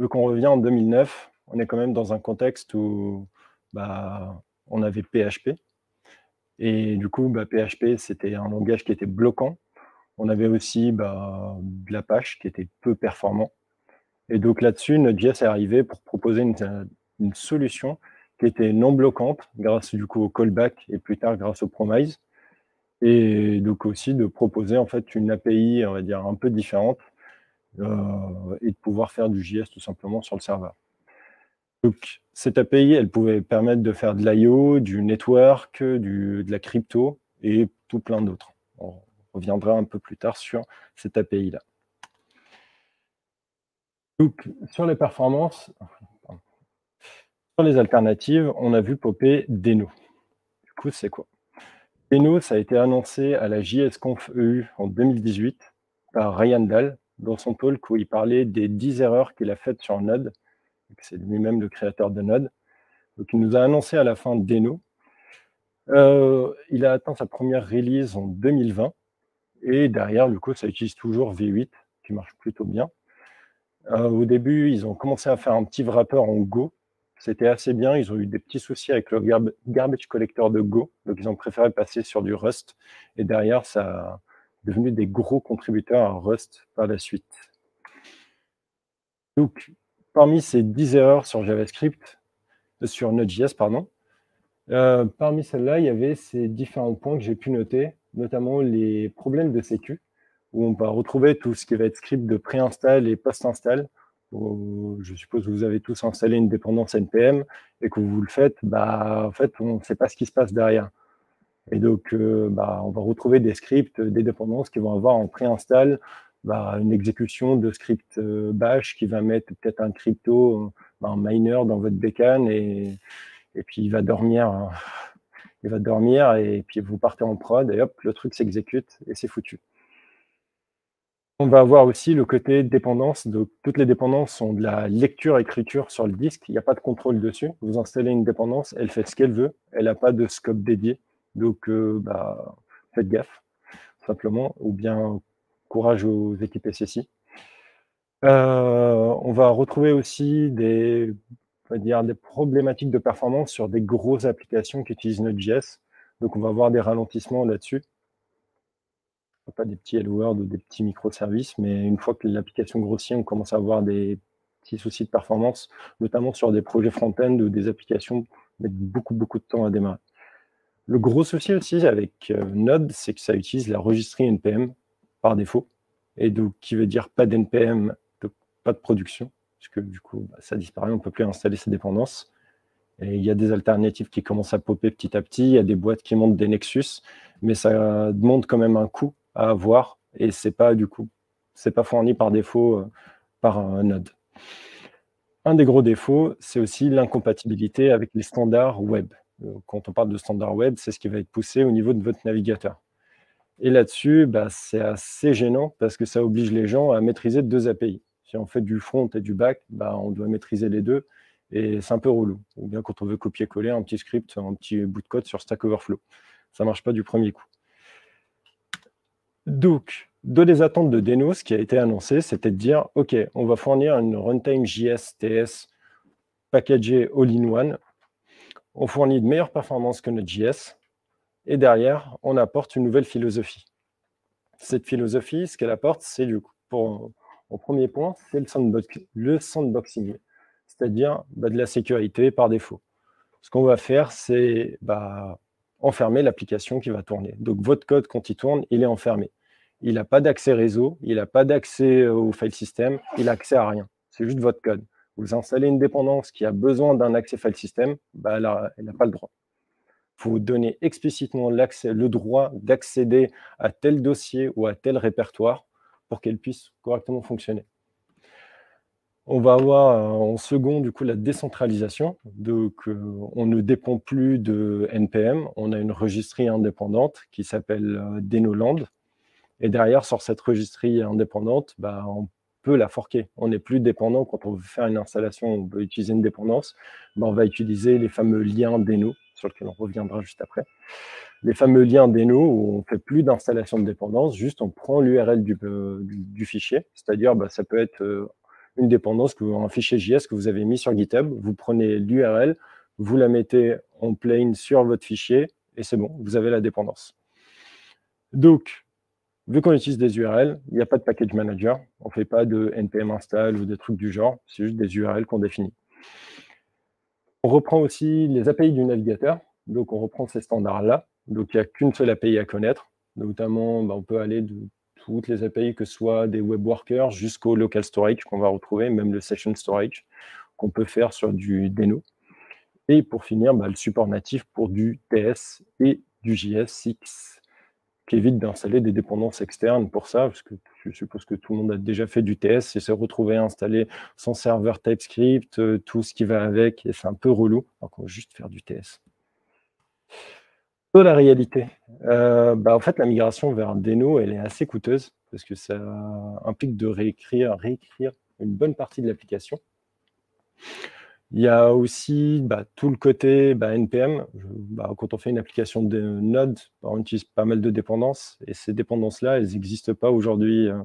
Vu qu'on revient en 2009, on est quand même dans un contexte où bah, on avait PHP. Et du coup, PHP, bah, c'était un langage qui était bloquant. On avait aussi bah, de l'Apache qui était peu performant. Et donc là-dessus, Node.js est arrivé pour proposer une, une, solution qui était non bloquante grâce du coup au callback et plus tard grâce au promise et donc aussi de proposer en fait une API, on va dire, un peu différente euh, et de pouvoir faire du JS tout simplement sur le serveur. Donc cette API, elle pouvait permettre de faire de l'IO, du network, du, de la crypto et tout plein d'autres. On reviendra un peu plus tard sur cette API-là. Donc sur les performances, sur les alternatives, on a vu popper Deno. Du coup, c'est quoi? Eno, ça a été annoncé à la JSConf EU en 2018 par Ryan Dahl dans son talk où il parlait des 10 erreurs qu'il a faites sur Node. C'est lui-même le créateur de Node. Donc, il nous a annoncé à la fin d'Eno. Euh, il a atteint sa première release en 2020. Et derrière, coup, ça utilise toujours V8, qui marche plutôt bien. Euh, au début, ils ont commencé à faire un petit wrapper en Go, c'était assez bien. Ils ont eu des petits soucis avec le garbage collector de Go, donc ils ont préféré passer sur du Rust. Et derrière, ça est devenu des gros contributeurs à Rust par la suite. Donc, parmi ces 10 erreurs sur JavaScript, euh, sur Node.js, pardon, euh, parmi celles-là, il y avait ces différents points que j'ai pu noter, notamment les problèmes de sécu, où on va retrouver tout ce qui va être script de pré-install et post-install, je suppose que vous avez tous installé une dépendance NPM et que vous le faites, bah, en fait, on ne sait pas ce qui se passe derrière. Et donc, euh, bah, on va retrouver des scripts, des dépendances qui vont avoir en préinstall bah, une exécution de script euh, bash qui va mettre peut-être un crypto, bah, un miner dans votre bécane et, et puis il va dormir. Hein. Il va dormir et puis vous partez en prod et hop, le truc s'exécute et c'est foutu. On va avoir aussi le côté dépendance. Donc, toutes les dépendances sont de la lecture-écriture sur le disque. Il n'y a pas de contrôle dessus. Vous installez une dépendance, elle fait ce qu'elle veut. Elle n'a pas de scope dédié. Donc, euh, bah, faites gaffe, simplement. Ou bien, courage aux équipes SSI. Euh, on va retrouver aussi des, problématiques de performance sur des grosses applications qui utilisent Node.js. Donc, on va avoir des ralentissements là-dessus pas des petits Hello ou des petits microservices, mais une fois que l'application grossit, on commence à avoir des petits soucis de performance, notamment sur des projets front-end ou des applications mettent beaucoup, beaucoup de temps à démarrer. Le gros souci aussi avec euh, Node, c'est que ça utilise la registrie NPM par défaut, et donc qui veut dire pas d'NPM, pas de production, puisque du coup, bah, ça disparaît, on ne peut plus installer ses dépendances. Et il y a des alternatives qui commencent à popper petit à petit, il y a des boîtes qui montent des Nexus, mais ça demande quand même un coût à avoir et c'est pas du coup, c'est pas fourni par défaut euh, par un node. Un des gros défauts, c'est aussi l'incompatibilité avec les standards web. Euh, quand on parle de standards web, c'est ce qui va être poussé au niveau de votre navigateur. Et là-dessus, bah, c'est assez gênant parce que ça oblige les gens à maîtriser deux API. Si on fait du front et du back, bah, on doit maîtriser les deux et c'est un peu relou. Ou bien quand on veut copier-coller un petit script, un petit bout de code sur Stack Overflow. Ça ne marche pas du premier coup. Donc, deux des attentes de Denos qui a été annoncé, c'était de dire, OK, on va fournir une runtime JS TS packagée all-in-one. on fournit de meilleures performances que Node.js, et derrière, on apporte une nouvelle philosophie. Cette philosophie, ce qu'elle apporte, c'est du coup, pour, en premier point, c'est le, sandboxing, c'est-à-dire bah, de la sécurité par défaut. Ce qu'on va faire, c'est bah, enfermer l'application qui va tourner. Donc votre code, quand il tourne, il est enfermé. Il n'a pas d'accès réseau, il n'a pas d'accès au file system, il n'a accès à rien. C'est juste votre code. Vous installez une dépendance qui a besoin d'un accès file system, bah, elle n'a pas le droit. Il faut donner explicitement le droit d'accéder à tel dossier ou à tel répertoire pour qu'elle puisse correctement fonctionner. On va avoir en second du coup la décentralisation. Donc, euh, on ne dépend plus de NPM. On a une registrie indépendante qui s'appelle euh, Denoland. Et derrière, sur cette registrie indépendante, bah, on peut la forquer. On n'est plus dépendant quand on veut faire une installation, on veut utiliser une dépendance. Bah, on va utiliser les fameux liens Deno, sur lesquels on reviendra juste après. Les fameux liens Deno où on ne fait plus d'installation de dépendance, juste on prend l'URL euh, du, fichier. C'est-à-dire, bah, ça peut être une dépendance, que, un fichier JS que vous avez mis sur GitHub. Vous prenez l'URL, vous la mettez en plain sur votre fichier, et c'est bon, vous avez la dépendance. Donc, vu qu'on utilise des URL, il n'y a pas de package manager. On ne fait pas de npm install ou des trucs du genre. C'est juste des URL qu'on définit. On reprend aussi les API du navigateur. Donc, on reprend ces standards-là. Donc, il n'y a qu'une seule API à connaître. Notamment, bah, on peut aller de toutes les API, que ce soit des web workers jusqu'au local storage qu'on va retrouver, même le session storage qu'on peut faire sur du Deno. Et pour finir, bah, le support natif pour du TS et du JSX, qui évite d'installer des dépendances externes pour ça, parce que je suppose que tout le monde a déjà fait du TS et se retrouver à installer son serveur TypeScript, euh, tout ce qui va avec, et c'est un peu relou. Donc on va juste faire du TS la réalité. Euh, bah, en fait, la migration vers Deno, elle est assez coûteuse parce que ça implique de réécrire, réécrire une bonne partie de l'application. Il y a aussi bah, tout le côté bah, NPM. Bah, quand on fait une application de Node, on utilise pas mal de dépendances. Et ces dépendances-là, elles n'existent pas aujourd'hui. Euh,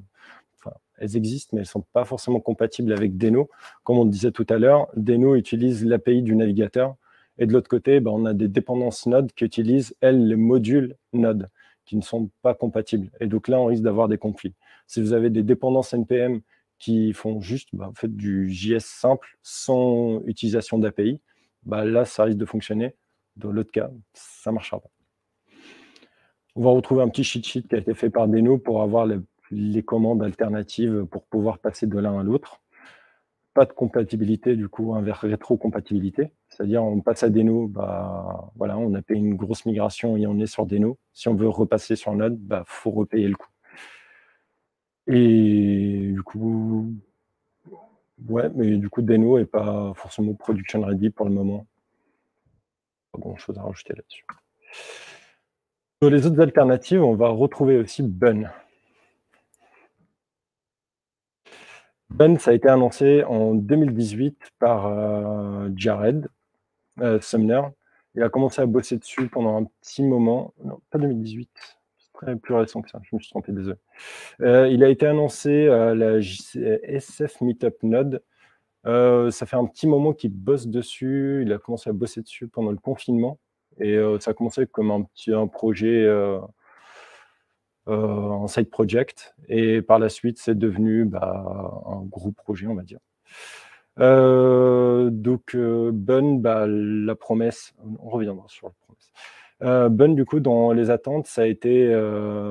elles existent, mais elles ne sont pas forcément compatibles avec Deno. Comme on disait tout à l'heure, Deno utilise l'API du navigateur et de l'autre côté, on a des dépendances Node qui utilisent, elles, les modules Node, qui ne sont pas compatibles. Et donc là, on risque d'avoir des conflits. Si vous avez des dépendances NPM qui font juste ben, en fait, du JS simple sans utilisation d'API, ben, là, ça risque de fonctionner. Dans l'autre cas, ça ne marchera pas. On va retrouver un petit cheat sheet qui a été fait par Deno pour avoir les commandes alternatives pour pouvoir passer de l'un à l'autre pas de compatibilité du coup vers rétro-compatibilité. C'est-à-dire on passe à Deno, bah, voilà, on a payé une grosse migration et on est sur Deno. Si on veut repasser sur Node, il bah, faut repayer le coût. Et du coup, ouais, mais du coup Deno n'est pas forcément production ready pour le moment. Pas grand-chose à rajouter là-dessus. Sur les autres alternatives, on va retrouver aussi Bun. Ben, ça a été annoncé en 2018 par euh, Jared euh, Sumner. Il a commencé à bosser dessus pendant un petit moment. Non, pas 2018. Plus récent que ça. Je me suis trompé, désolé. Euh, il a été annoncé à la SF Meetup Node. ça fait un petit moment qu'il bosse dessus. Il a commencé à bosser dessus pendant le confinement. Et ça a commencé comme un petit un projet euh, side project. Et par la suite, c'est devenu bah, un gros projet, on va dire. Euh, donc, euh, Bun, bah, la promesse, on reviendra sur la promesse. Bun, du coup, dans les attentes, ça a été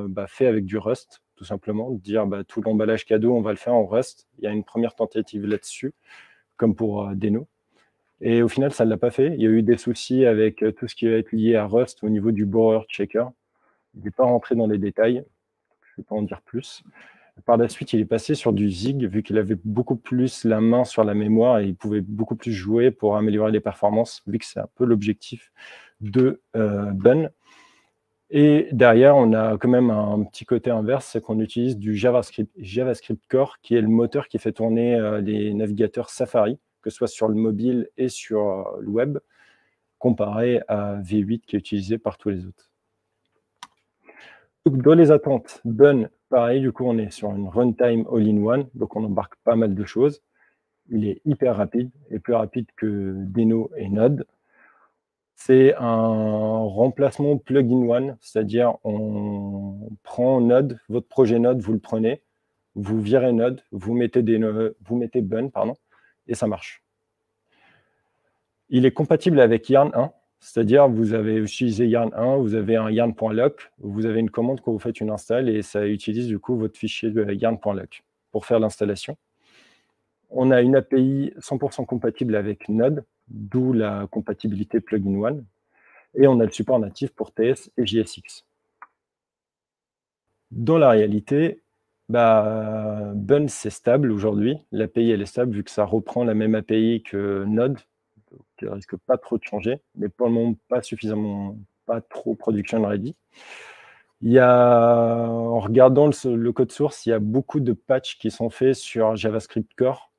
bah, fait avec du Rust, tout simplement. Dire bah, tout l'emballage cadeau, on va le faire en Rust. Il y a une première tentative là-dessus, comme pour Deno. Et au final, ça ne l'a pas fait. Il y a eu des soucis avec tout ce qui va être lié à Rust au niveau du borrower checker. Il n'est pas rentré dans les détails, je ne vais pas en dire plus. Par la suite, il est passé sur du Zig, vu qu'il avait beaucoup plus la main sur la mémoire et il pouvait beaucoup plus jouer pour améliorer les performances, vu que c'est un peu l'objectif de euh, Ben. Et derrière, on a quand même un petit côté inverse, c'est qu'on utilise du JavaScript, JavaScript Core, qui est le moteur qui fait tourner euh, les navigateurs Safari, que ce soit sur le mobile et sur euh, le web, comparé à V8 qui est utilisé par tous les autres. Dans les attentes, Bun, pareil, du coup, on est sur une runtime all-in-one, donc on embarque pas mal de choses. Il est hyper rapide, et plus rapide que Deno et Node. C'est un remplacement plug-in one, c'est-à-dire on prend Node, votre projet Node, vous le prenez, vous virez Node, vous mettez, des, vous mettez Bun, pardon, et ça marche. Il est compatible avec Yarn 1, c'est-à-dire vous avez utilisé Yarn 1, vous avez un yarn.lock, vous avez une commande quand vous faites une install et ça utilise du coup votre fichier yarn.lock pour faire l'installation. On a une API 100% compatible avec Node, d'où la compatibilité plugin one. Et on a le support natif pour TS et JSX. Dans la réalité, bah, Bun, stable aujourd'hui. L'API, est stable vu que ça reprend la même API que Node. Donc, elle risque pas trop de changer, mais pour le moment, pas suffisamment, pas trop production ready. Il y a, en regardant le, le, code source, il y a beaucoup de patchs qui sont faits sur JavaScript Core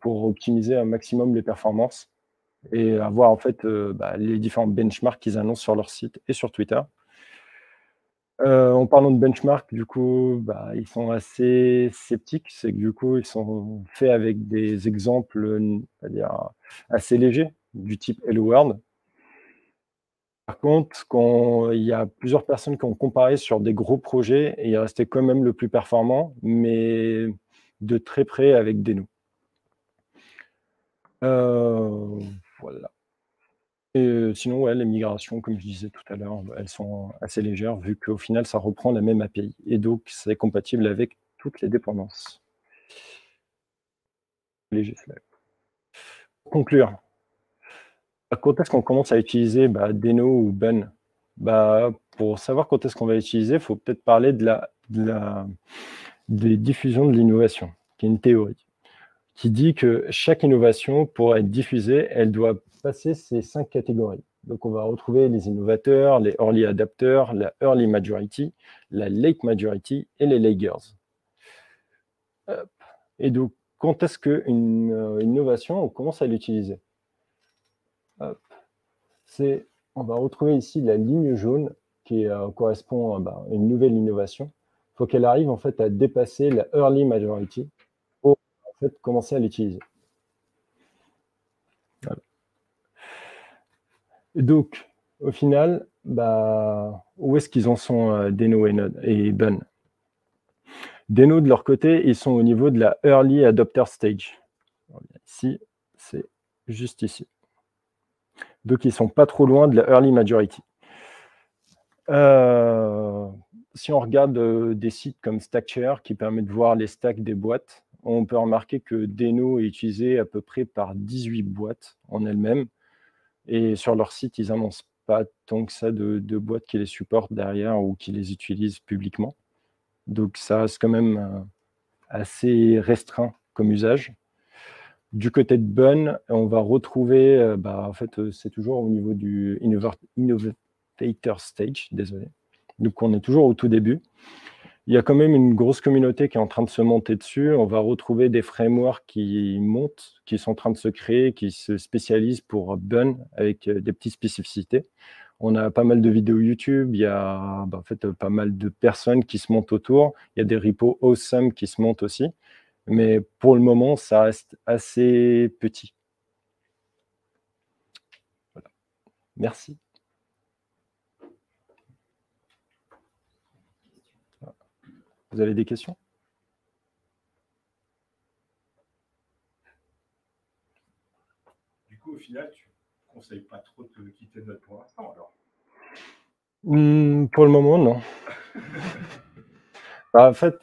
pour optimiser un maximum les performances et avoir en fait euh, bah, les différents benchmarks qu'ils annoncent sur leur site et sur Twitter. Euh, en parlant de benchmark, du coup, bah, ils sont assez sceptiques. C'est que du coup, ils sont faits avec des exemples assez légers, du type Hello World. Par contre, quand il y a plusieurs personnes qui ont comparé sur des gros projets, et il restait quand même le plus performant, mais de très près avec Deno. Euh, voilà. Sinon, les migrations, comme je disais tout à l'heure, elles sont assez légères vu qu'au final, ça reprend la même API. Et donc, c'est compatible avec toutes les dépendances. Pour conclure, quand est-ce qu'on commence à utiliser bah, Deno ou Ben bah, Pour savoir quand est-ce qu'on va utiliser, il faut peut-être parler de la, des diffusions de l'innovation, qui est une théorie qui dit que chaque innovation, pour être diffusée, elle doit passer ces cinq catégories. Donc, on va retrouver les innovateurs, les early adapters, la early majority, la late majority et les lagers. Et donc, quand est-ce qu'une euh, innovation, on commence à l'utiliser? On va retrouver ici la ligne jaune qui euh, correspond bah, à une nouvelle innovation. Il faut qu'elle arrive en fait à dépasser la early majority commencer à l'utiliser. Donc, au final, bah, où est-ce qu'ils en sont euh, Deno et, Node, Bun Deno, de leur côté, ils sont au niveau de la Early Adopter Stage. Ici, c'est juste ici. Donc, ils ne sont pas trop loin de la Early Majority. Euh, si on regarde euh, des sites comme StackShare qui permettent de voir les stacks des boîtes, on peut remarquer que Deno est utilisé à peu près par 18 boîtes en elles-mêmes. Et sur leur site, ils n'annoncent pas tant que ça de, boîtes qui les supportent derrière ou qui les utilisent publiquement. Donc ça reste quand même euh, assez restreint comme usage. Du côté de Bun, on va retrouver, euh, bah, en fait, euh, c'est toujours au niveau du Innovator Stage, désolé. Donc on est toujours au tout début il y a quand même une grosse communauté qui est en train de se monter dessus. On va retrouver des frameworks qui montent, qui sont en train de se créer, qui se spécialisent pour Bun avec euh, des petites spécificités. On a pas mal de vidéos YouTube, il y a bah, en fait, pas mal de personnes qui se montent autour. Il y a des repos awesome qui se montent aussi. Mais pour le moment, ça reste assez petit. Merci. Vous avez des questions? Du coup, au final, tu ne conseilles pas trop de quitter notre pour l'instant, alors? Hmm, Pour le moment, non. Bah, en fait,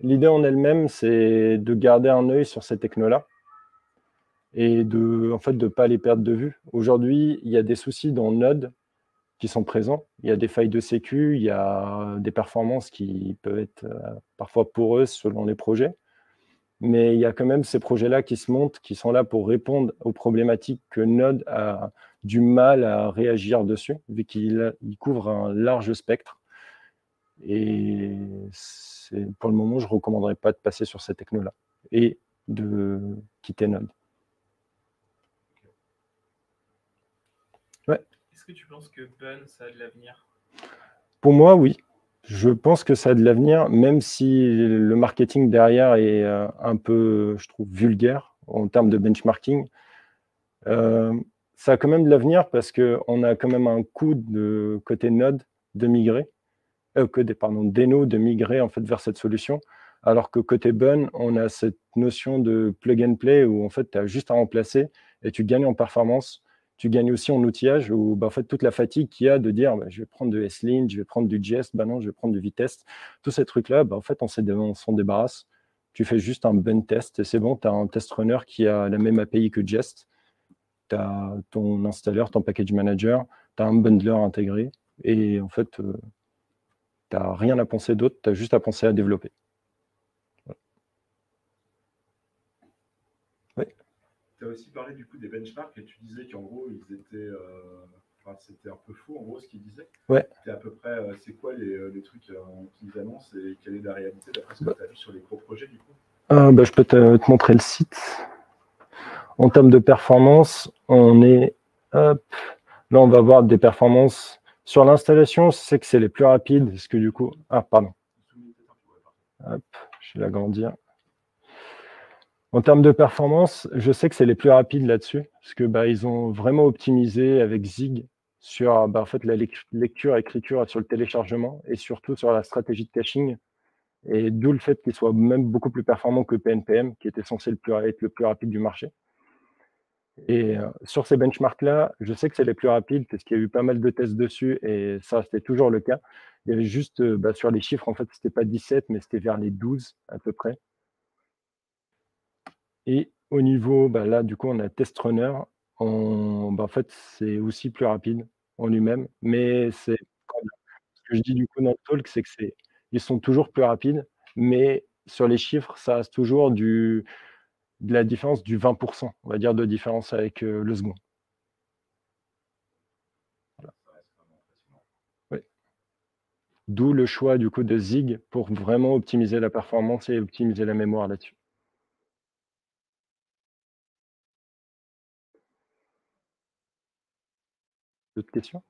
l'idée en elle-même, c'est de garder un œil sur ces technos-là et de en fait, de ne pas les perdre de vue. Aujourd'hui, il y a des soucis dans Node qui sont présents. Il y a des failles de sécu, il y a des performances qui peuvent être euh, parfois poreuses selon les projets. Mais il y a quand même ces projets-là qui se montent, qui sont là pour répondre aux problématiques que Node a du mal à réagir dessus, vu qu'il couvre un large spectre. Et pour le moment, je ne recommanderais pas de passer sur cette techno-là et de quitter Node. Est-ce que tu penses que Bun, ça a de l'avenir? Pour moi, oui. Je pense que ça a de l'avenir, même si le marketing derrière est euh, un peu, je trouve, vulgaire en termes de benchmarking. Euh, ça a quand même de l'avenir parce qu'on a quand même un coût de côté Node de migrer, euh, côté, pardon, Deno de migrer en fait vers cette solution, alors que côté Bun, on a cette notion de plug and play où en fait tu as juste à remplacer et tu gagnes en performance. Tu gagnes aussi en outillage où bah, en fait, toute la fatigue qu'il y a de dire bah, je vais prendre de S-Lint, je vais prendre du JS, bah non, je vais prendre du vitesse. Tous ces trucs-là, bah, en fait, on s'en débarrasse. Tu fais juste un bun test et c'est bon, tu as un test runner qui a la même API que Jest. Tu as ton installeur, ton package manager, tu as un bundler intégré et en fait, euh, tu n'as rien à penser d'autre, tu as juste à penser à développer. Tu as aussi parlé du coup des benchmarks et tu disais qu'en gros, ils étaient. Euh, enfin, c'était un peu fou en gros ce qu'ils disaient. Ouais. C'est à peu près, euh, c'est quoi les, euh, les trucs qu'ils annoncent et quelle est la réalité d'après ce que bah. tu as vu sur les gros projets du coup? Bah, Je peux te, te, montrer le site. En termes de performance, on est. Hop, là, on va voir des performances. Sur l'installation, c'est que c'est les plus rapides. Est-ce que du coup. Ah, pardon. Hop, je vais l'agrandir. En termes de performance, je sais que c'est les plus rapides là-dessus, parce que bah, ils ont vraiment optimisé avec Zig sur bah, en fait, la lecture, écriture sur le téléchargement et surtout sur la stratégie de caching. Et d'où le fait qu'ils soient même beaucoup plus performants que PNPM, qui était censé être le plus rapide du marché. Et euh, sur ces benchmarks-là, je sais que c'est les plus rapides parce qu'il y a eu pas mal de tests dessus et ça, c'était toujours le cas. Il y avait juste euh, bah, sur les chiffres, en fait, c'était pas 17, mais c'était vers les 12 à peu près. Et au niveau, bah, là, du coup, on a Test Runner. Bah, en fait, c'est aussi plus rapide en lui-même, mais c'est ce que je dis du coup dans le talk, c'est que c'est ils sont toujours plus rapides, mais sur les chiffres, ça reste toujours du, de la différence du 20%, on va dire, de différence avec euh, le second. D'où le choix du coup de Zig pour vraiment optimiser la performance et optimiser la mémoire là-dessus. D'autres questions?